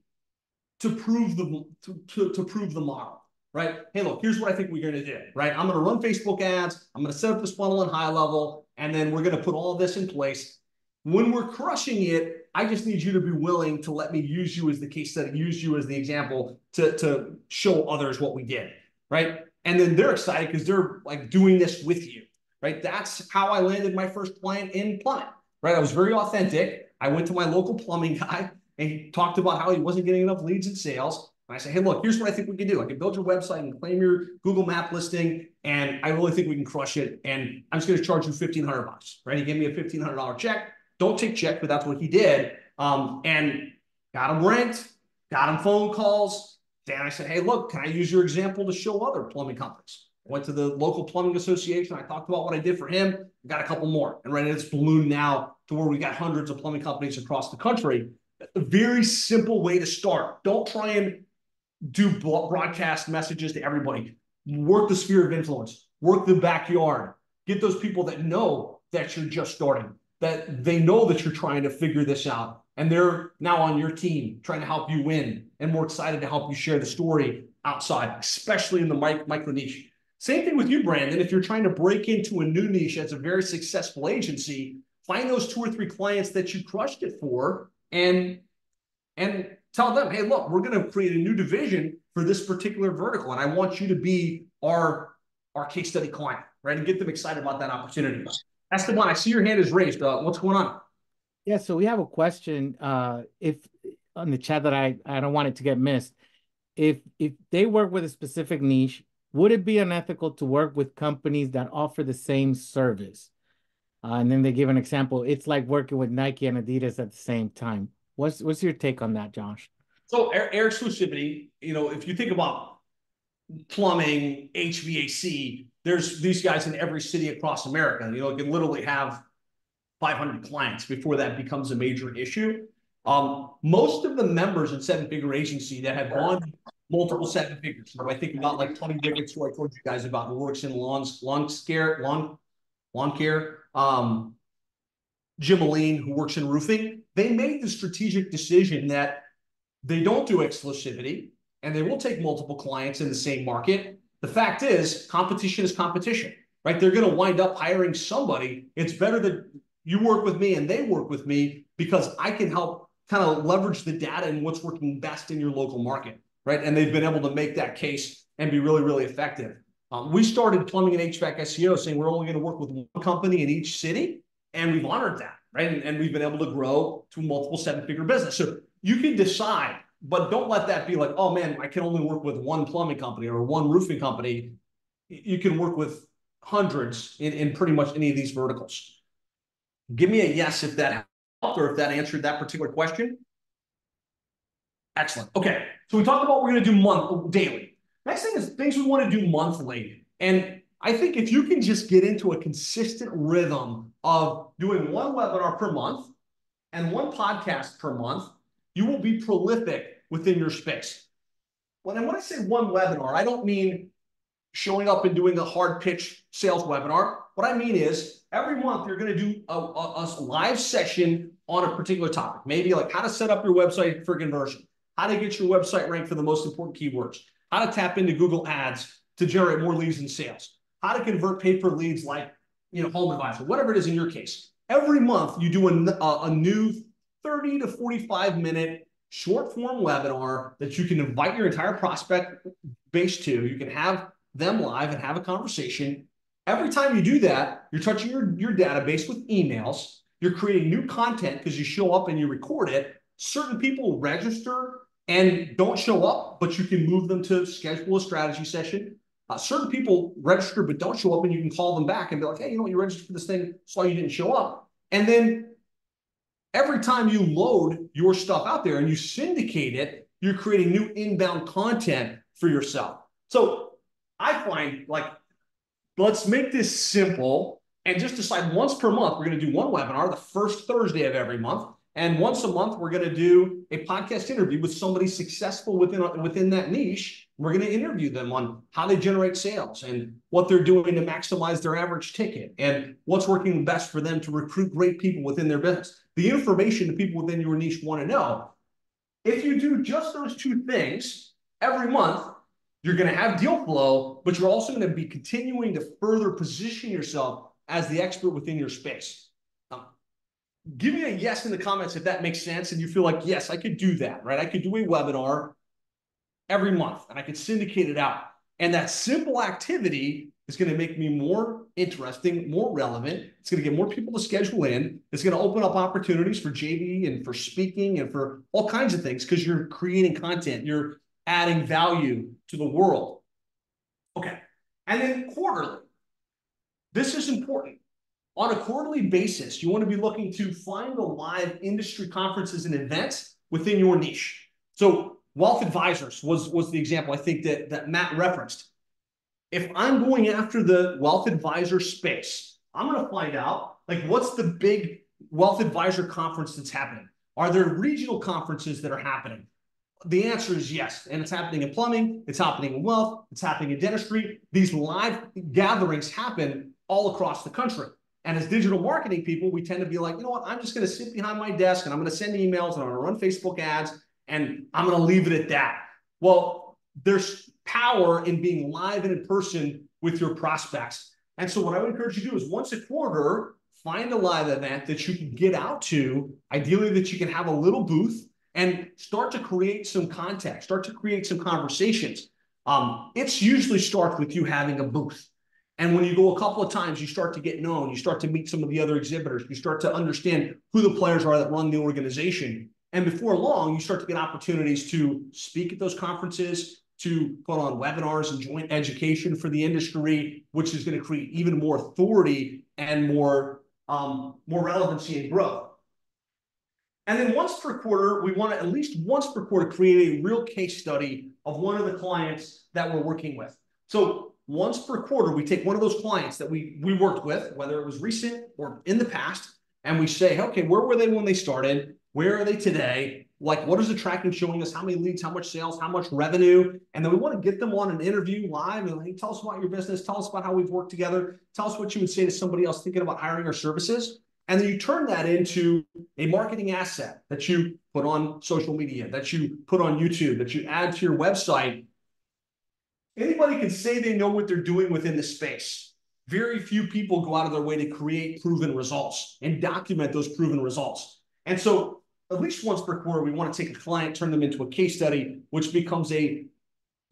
to prove the to, to, to prove the model, right? Hey, look, here's what I think we're to do, right? I'm to run Facebook ads. I'm to set up this funnel in High Level, and then we're to put all this in place. When we're crushing it, I just need you to be willing to let me use you as the case study, use you as the example to, to show others what we did, right? And then they're excited because they're like doing this with you right? That's how I landed my first client in plumbing, right? I was very authentic. I went to my local plumbing guy and he talked about how he wasn't getting enough leads and sales. And I said, hey, look, here's what I think we can do. I can build your website and claim your Google map listing. And I really think we can crush it. And I'm just going to charge you 1500 bucks, right? He gave me a $1,500 check. Don't take check, but that's what he did. Um, and got him ranked, got him phone calls. Then I said, hey, look, can I use your example to show other plumbing companies? Went to the local plumbing association. I talked about what I did for him. Got a couple more, and right, now it's ballooned now to where we got hundreds of plumbing companies across the country. A very simple way to start. Don't try and do broadcast messages to everybody. Work the sphere of influence. Work the backyard. Get those people that know that you're just starting. That they know that you're trying to figure this out, and they're now on your team trying to help you win, and more excited to help you share the story outside, especially in the micro niche same thing with you, Brandon. If you're trying to break into a new niche as a very successful agency, find those two or three clients that you crushed it for and and tell them, hey, look, we're going to create a new division for this particular vertical. And I want you to be our our case study client, right? And get them excited about that opportunity. Esteban, I see your hand is raised. Uh, what's going on? Yeah, so we have a question. Uh, if on the chat that I I don't want it to get missed. If if they work with a specific niche would it be unethical to work with companies that offer the same service? Uh, and then they give an example. It's like working with Nike and Adidas at the same time. What's what's your take on that, Josh? So air, air exclusivity, you know, if you think about plumbing, HVAC, there's these guys in every city across America. You know, can literally have 500 clients before that becomes a major issue. Um, most of the members in Seven Figure Agency that have gone multiple seven figures. So I think about like Tony Ricketts, who I told you guys about, who works in lawns, lawn care, lawn, lawn care. Um, Jim Aline, who works in roofing, they made the strategic decision that they don't do exclusivity and they will take multiple clients in the same market. The fact is, competition is competition, right? They're going to wind up hiring somebody. It's better that you work with me and they work with me because I can help kind of leverage the data and what's working best in your local market right? And they've been able to make that case and be really, really effective. Um, we started plumbing and HVAC SEO saying we're only going to work with one company in each city, and we've honored that, right? And, and we've been able to grow to multiple seven-figure business. So you can decide, but don't let that be like, oh man, I can only work with one plumbing company or one roofing company. You can work with hundreds in, in pretty much any of these verticals. Give me a yes if that helped or if that answered that particular question. Excellent. Okay. So we talked about we're going to do month daily. Next thing is things we want to do monthly. And I think if you can just get into a consistent rhythm of doing one webinar per month and one podcast per month, you will be prolific within your space. When I, when I say one webinar, I don't mean showing up and doing a hard pitch sales webinar. What I mean is every month you're going to do a, a, a, live session on a particular topic, maybe like how to set up your website for conversion, how to get your website ranked for the most important keywords, how to tap into Google Ads to generate more leads and sales, how to convert pay-per leads like you know HomeAdvisor, whatever it is in your case. Every month you do a, a, new 30 to 45 minute short form webinar that you can invite your entire prospect base to. You can have them live and have a conversation. Every time you do that, you're touching your, your database with emails. You're creating new content because you show up and you record it. Certain people register and don't show up, but you can move them to schedule a strategy session. Uh, certain people register but don't show up, and you can call them back and be like, hey, you know what, you registered for this thing, saw you didn't show up. And then every time you load your stuff out there and you syndicate it, you're creating new inbound content for yourself. So I find like, let's make this simple and just decide once per month, we're going to do one webinar the first Thursday of every month. And once a month, we're going to do a podcast interview with somebody successful within, within that niche. We're going to interview them on how they generate sales and what they're doing to maximize their average ticket and what's working best for them to recruit great people within their business. The information the people within your niche want to know. If you do just those two things every month, you're going to have deal flow, but you're also going to be continuing to further position yourself as the expert within your space. Give me a yes in the comments if that makes sense and you feel like, yes, I could do that, right? I could do a webinar every month and I could syndicate it out. And that simple activity is going to make me more interesting, more relevant. It's going to get more people to schedule in. It's going to open up opportunities for JV and for speaking and for all kinds of things because you're creating content. You're adding value to the world. Okay. And then quarterly. This is important. On a quarterly basis, you want to be looking to find the live industry conferences and events within your niche. So Wealth Advisors was, was the example I think that, that Matt referenced. If I'm going after the wealth advisor space, I'm going to find out like what's the big wealth advisor conference that's happening? Are there regional conferences that are happening? The answer is yes. And it's happening in plumbing, it's happening in wealth, it's happening in dentistry. These live gatherings happen all across the country. And as digital marketing people, we tend to be like, you know what, I'm just going to sit behind my desk and I'm going to send emails and I'm going to run Facebook ads and I'm going to leave it at that. Well, there's power in being live and in person with your prospects. And so, what I would encourage you to do is once a quarter, find a live event that you can get out to, ideally, that you can have a little booth and start to create some contact, start to create some conversations. Um, it's usually starts with you having a booth. And when you go a couple of times, you start to get known, you start to meet some of the other exhibitors, you start to understand who the players are that run the organization. And before long, you start to get opportunities to speak at those conferences, to put on webinars and joint education for the industry, which is going to create even more authority and more, um, more relevancy and growth. And then once per quarter, we want to at least once per quarter create a real case study of one of the clients that we're working with. So once per quarter, we take one of those clients that we, we worked with, whether it was recent or in the past, and we say, okay, where were they when they started? Where are they today? Like, what is the tracking showing us? How many leads, how much sales, how much revenue? And then we want to get them on an interview live and hey, tell us about your business. Tell us about how we've worked together. Tell us what you would say to somebody else thinking about hiring our services. And then you turn that into a marketing asset that you put on social media, that you put on YouTube, that you add to your website. Anybody can say they know what they're doing within the space. Very few people go out of their way to create proven results and document those proven results. And so, at least once per quarter, we want to take a client, turn them into a case study, which becomes a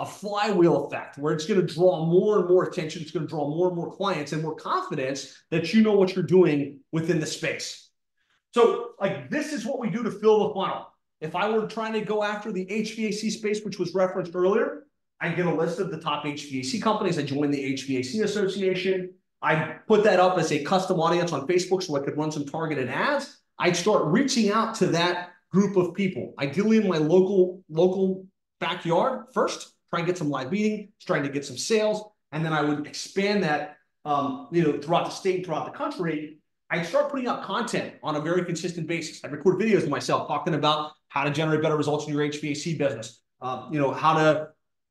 a flywheel effect where it's going to draw more and more attention. It's going to draw more and more clients and more confidence that you know what you're doing within the space. So, like, this is what we do to fill the funnel. If I were trying to go after the HVAC space, which was referenced earlier, I get a list of the top HVAC companies. I join the HVAC Association. I put that up as a custom audience on Facebook so I could run some targeted ads. I'd start reaching out to that group of people, ideally in my local local backyard first try and get some live meeting, trying to get some sales, and then I would expand that, um, you know, throughout the state, throughout the country. I'd start putting out content on a very consistent basis. I record videos of myself talking about how to generate better results in your HVAC business. Um, you know how to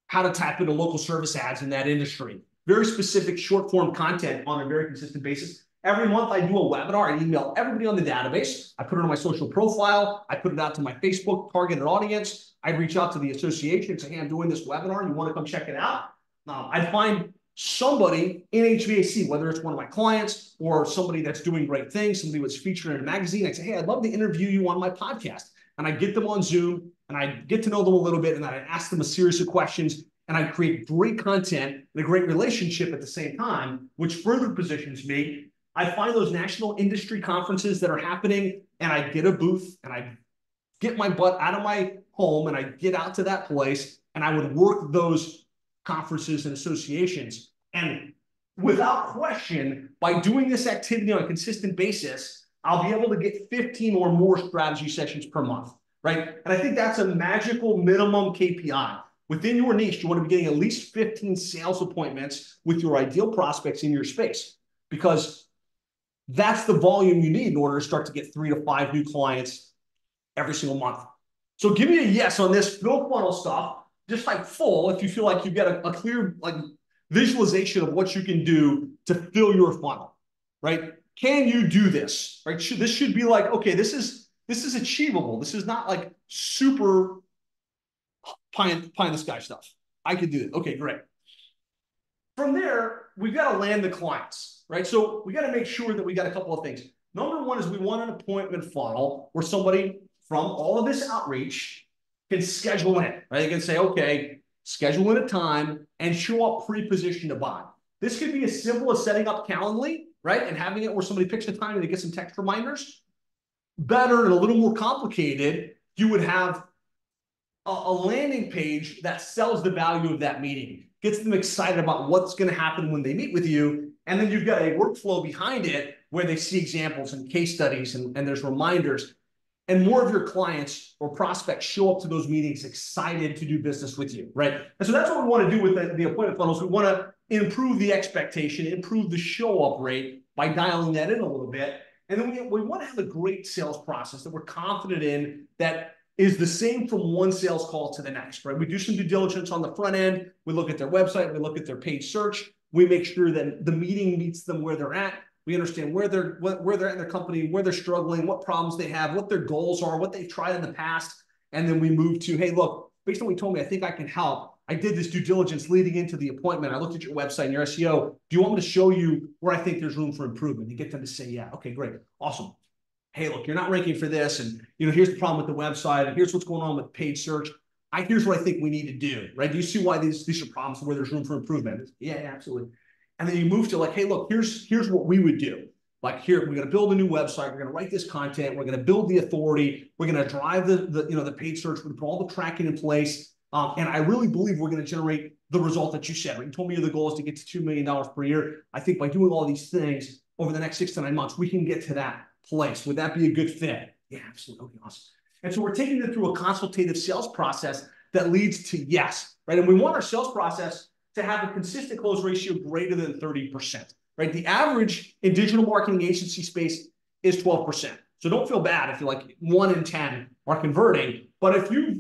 how to tap into local service ads in that industry. Very specific short form content on a very consistent basis. Every month I do a webinar. I email everybody on the database. I put it on my social profile. I put it out to my Facebook targeted audience. I reach out to the association and say, hey, I'm doing this webinar. You want to come check it out? Um, I find somebody in HVAC, whether it's one of my clients or somebody that's doing great things, somebody was featured in a magazine. I say, hey, I'd love to interview you on my podcast. And I get them on Zoom and I get to know them a little bit and I ask them a series of questions and I create great content and a great relationship at the same time, which further positions me. I find those national industry conferences that are happening and I get a booth and I get my butt out of my home and I get out to that place and I would work those conferences and associations. And without question, by doing this activity on a consistent basis, I'll be able to get 15 or more strategy sessions per month, right? And I think that's a magical minimum KPI. Within your niche, you want to be getting at least 15 sales appointments with your ideal prospects in your space because that's the volume you need in order to start to get three to five new clients every single month. So give me a yes on this fill funnel stuff just like full if you feel like you get a, a clear like visualization of what you can do to fill your funnel, right? Can you do this? Right? Should, this should be like, okay, this is this is achievable. This is not like super pie in, pie in the sky stuff. I could do it. Okay, great. From there, we've got to land the clients, right? So we got to make sure that we got a couple of things. Number one is we want an appointment funnel where somebody from all of this outreach can schedule in, right? They can say, okay, schedule in a time and show up pre-positioned to buy. This could be as simple as setting up Calendly, right? And having it where somebody picks a time and they get some text reminders. Better and a little more complicated, you would have a, a landing page that sells the value of that meeting, gets them excited about what's going to happen when they meet with you. And then you've got a workflow behind it where they see examples and case studies and, and there's reminders and more of your clients or prospects show up to those meetings excited to do business with you, right? And so that's what we want to do with the, the appointment funnels. We want to improve the expectation, improve the show up rate by dialing that in a little bit. And then we, we want to have a great sales process that we're confident in that is the same from one sales call to the next, right? We do some due diligence on the front end. We look at their website, we look at their paid search. We make sure that the meeting meets them where they're at. We understand where they're where they're at in their company, where they're struggling, what problems they have, what their goals are, what they've tried in the past, and then we move to, hey, look, based on what you told me, I think I can help. I did this due diligence leading into the appointment. I looked at your website and your SEO. Do you want me to show you where I think there's room for improvement? You get them to say, yeah, okay, great, awesome. Hey, look, you're not ranking for this, and you know, here's the problem with the website, and here's what's going on with paid search. I here's what I think we need to do, right? Do you see why these these are problems where there's room for improvement? Yeah, absolutely. And then you move to like, hey, look, here's here's what we would do. Like here, we're going to build a new website. We're going to write this content. We're going to build the authority. We're going to drive the, the you know the paid search. We're going to put all the tracking in place. Um, and I really believe we're going to generate the result that you said. Right? You told me the goal is to get to two million dollars per year. I think by doing all these things over the next six to nine months, we can get to that place. Would that be a good fit? Yeah, absolutely. Awesome. And so we're taking it through a consultative sales process that leads to yes, right? And we want our sales process to have a consistent close ratio greater than 30% right? The average in digital marketing agency space is 12%. So don't feel bad if you're like one in 10 are converting. But if you've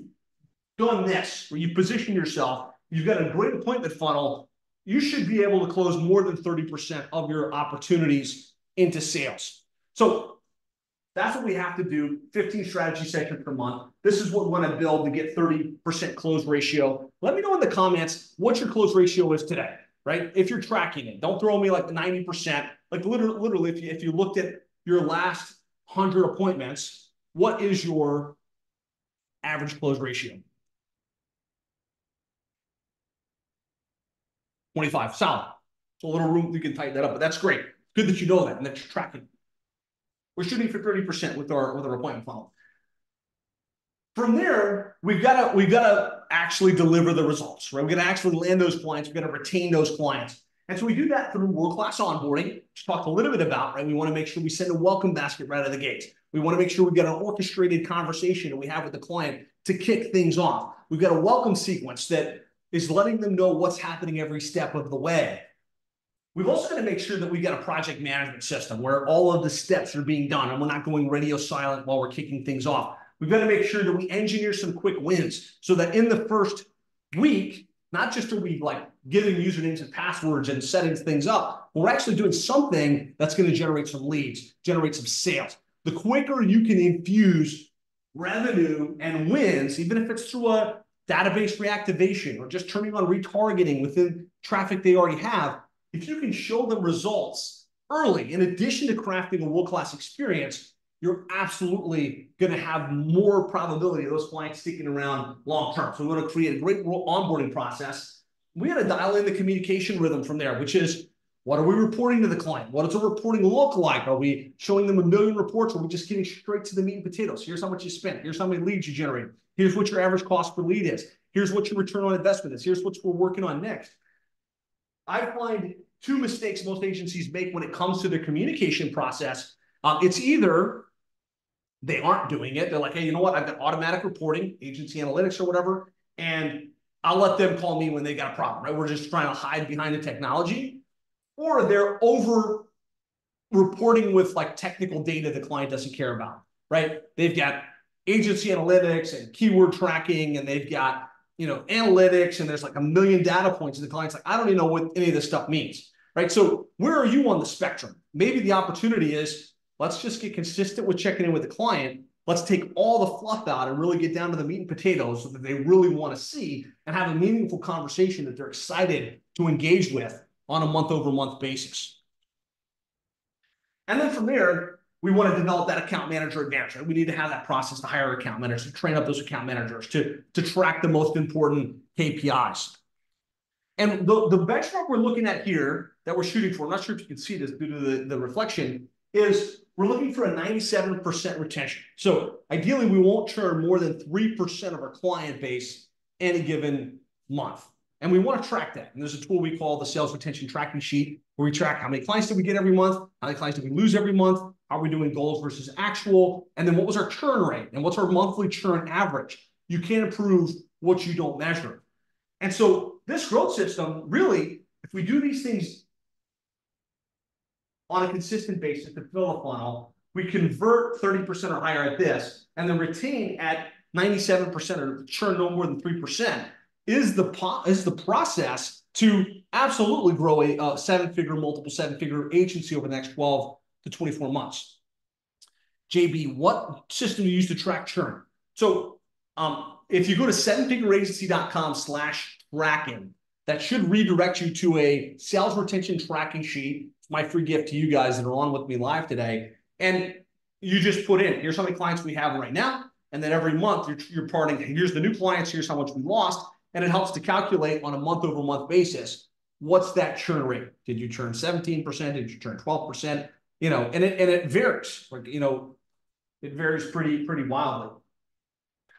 done this, where you position yourself, you've got a great appointment funnel, you should be able to close more than 30% of your opportunities into sales. So that's what we have to do 15 strategy sessions per month. This is what we want to build to get 30% close ratio. Let me know in the comments what your close ratio is today right? If you're tracking it, don't throw me like 90%. Like literally, literally if, you, if you looked at your last 100 appointments, what is your average close ratio? 25, solid. So a little room, you can tighten that up, but that's great. Good that you know that and that you're tracking. We're shooting for 30% with our with our appointment funnel. From there, we've got to we've got to actually deliver the results, right? We're going to actually land those clients. We're going to retain those clients. And so we do that through world-class onboarding, which talked a little bit about, right? We want to make sure we send a welcome basket right out of the gate. We want to make sure we've got an orchestrated conversation that we have with the client to kick things off. We've got a welcome sequence that is letting them know what's happening every step of the way. We've also got to make sure that we've got a project management system where all of the steps are being done and we're not going radio silent while we're kicking things off. We've got to make sure that we engineer some quick wins so that in the first week, not just are we like giving usernames and passwords and setting things up, but we're actually doing something that's going to generate some leads, generate some sales. The quicker you can infuse revenue and wins, even if it's through a database reactivation or just turning on retargeting within traffic they already have, if you can show them results early, in addition to crafting a world-class experience, you're absolutely going to have more probability of those clients sticking around long term. So we want to create a great onboarding process. We got to dial in the communication rhythm from there, which is what are we reporting to the client? What does a reporting look like? Are we showing them a million reports? Or are we just getting straight to the meat and potatoes? Here's how much you spent. Here's how many leads you generate. Here's what your average cost per lead is. Here's what your return on investment is. Here's what we're working on next. I find two mistakes most agencies make when it comes to their communication process. Um, it's either they aren't doing it. They're like, hey, you know what? I've got automatic reporting, AgencyAnalytics or whatever, and I'll let them call me when they got a problem, right? We're just trying to hide behind the technology. Or they're over reporting with like technical data the client doesn't care about, right? They've got AgencyAnalytics and keyword tracking, and they've got you know, analytics and there's like a million data points, and the client's like, I don't even know what any of this stuff means, right? So where are you on the spectrum? Maybe the opportunity is let's just get consistent with checking in with the client. Let's take all the fluff out and really get down to the meat and potatoes that they really want to see and have a meaningful conversation that they're excited to engage with on a month over month basis. And then from there, we want to develop that account manager advantage. Right? We need to have that process to hire account managers, to train up those account managers, to, to track the most important KPIs. And the, the benchmark we're looking at here that we're shooting for, I'm not sure if you can see this due to the, the reflection, is we're looking for a 97% retention. So ideally, we won't churn more than 3% of our client base any given month. And we want to track that. And there's a tool we call the sales retention tracking sheet where we track how many clients did we get every month, how many clients did we lose every month, how are we doing goals versus actual, and then what was our churn rate and what's our monthly churn average. You can't improve what you don't measure. And so this growth system, really, if we do these things on a consistent basis to fill a funnel, we convert 30% or higher at this, and then retain at 97% or churn no more than 3% is the po- is the process to absolutely grow a, a seven-figure, multiple seven-figure agency over the next 12 to 24 months. JB, what system do you use to track churn? So um, if you go to sevenfigureagency.com slash tracking, that should redirect you to a sales retention tracking sheet. It's my free gift to you guys that are on with me live today. And you just put in, here's how many clients we have right now. And then every month you're, you're parting, here's the new clients, here's how much we lost and it helps to calculate on a month over month basis what's that churn rate? Did you churn 17% did you churn 12% you know and it and it varies. Like you know it varies pretty pretty wildly.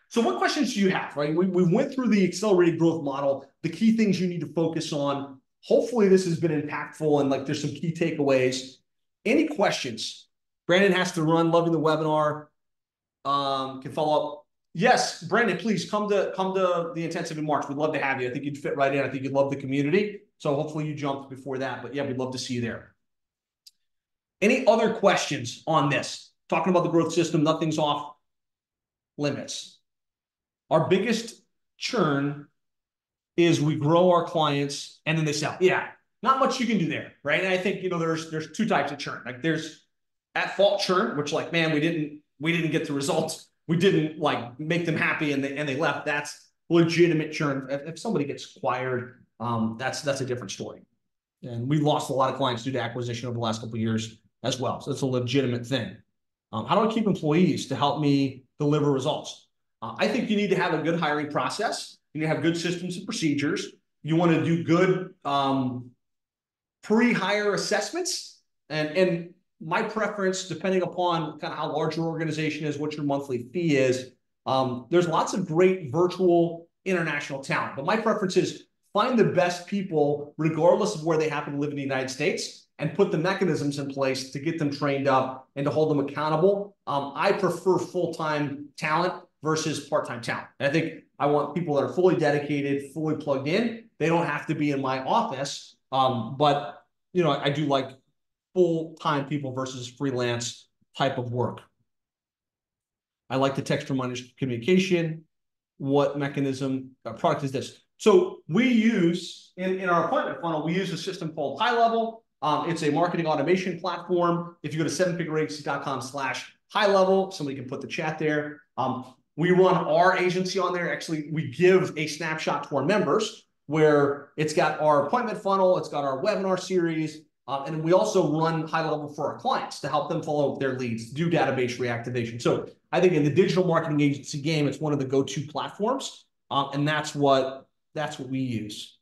So what questions do you have right? We, we went through the accelerated growth model the key things you need to focus on. Hopefully this has been impactful and like there's some key takeaways. Any questions? Brandon has to run loving the webinar. Um, can follow up Yes, Brandon, please come to come to the intensive in March. We'd love to have you. I think you'd fit right in. I think you'd love the community. So hopefully you jumped before that. But yeah, we'd love to see you there. Any other questions on this? Talking about the growth system, nothing's off limits. Our biggest churn is we grow our clients and then they sell. Yeah, not much you can do there, right? And I think you know there's there's two types of churn. Like there's at fault churn, which like man, we didn't we didn't get the results we didn't like make them happy and they and they left. That's legitimate churn. If, if somebody gets acquired, um, that's that's a different story. And we lost a lot of clients due to acquisition over the last couple of years as well. So it's a legitimate thing. Um, how do I keep employees to help me deliver results? Uh, I think you need to have a good hiring process. You need to have good systems and procedures. You want to do good um, pre-hire assessments and and my preference, depending upon kind of how large your organization is, what your monthly fee is, um, there's lots of great virtual international talent. But my preference is find the best people, regardless of where they happen to live in the United States, and put the mechanisms in place to get them trained up and to hold them accountable. Um, I prefer full time talent versus part time talent. And I think I want people that are fully dedicated, fully plugged in. They don't have to be in my office, um, but you know, I, I do like full-time people versus freelance type of work. I like the text reminder communication. What mechanism, uh, product is this? So we use, in, in our appointment funnel, we use a system called High Level. Um, it's a marketing automation platform. If you go to sevenfigureagency.com slash high level, somebody can put the chat there. Um, we run our agency on there. Actually, we give a snapshot to our members where it's got our appointment funnel, it's got our webinar series, uh, and we also run High Level for our clients to help them follow their leads, do database reactivation. So I think in the digital marketing agency game, it's one of the go-to platforms, um, and that's what that's what we use.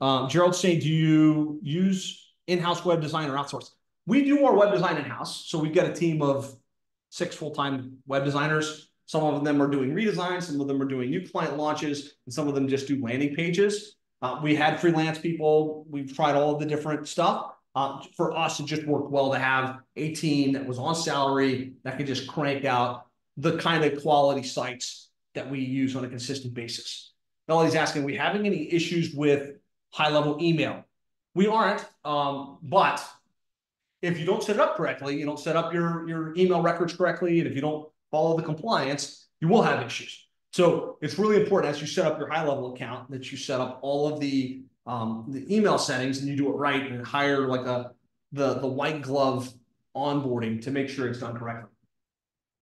Um, Gerald's saying, do you use in-house web design or outsource? We do our web design in-house. So we've got a team of six full-time web designers. Some of them are doing redesigns, some of them are doing new client launches, and some of them just do landing pages. Uh, we had freelance people. We've tried all of the different stuff. Uh, for us, it just worked well to have a team that was on salary that could just crank out the kind of quality sites that we use on a consistent basis. Melody's asking, are we having any issues with High Level email? We aren't, um, but if you don't set it up correctly, you don't set up your, your email records correctly, and if you don't follow the compliance, you will have issues. So it's really important as you set up your High Level account that you set up all of the um, the email settings and you do it right and hire like a the the white glove onboarding to make sure it's done correctly.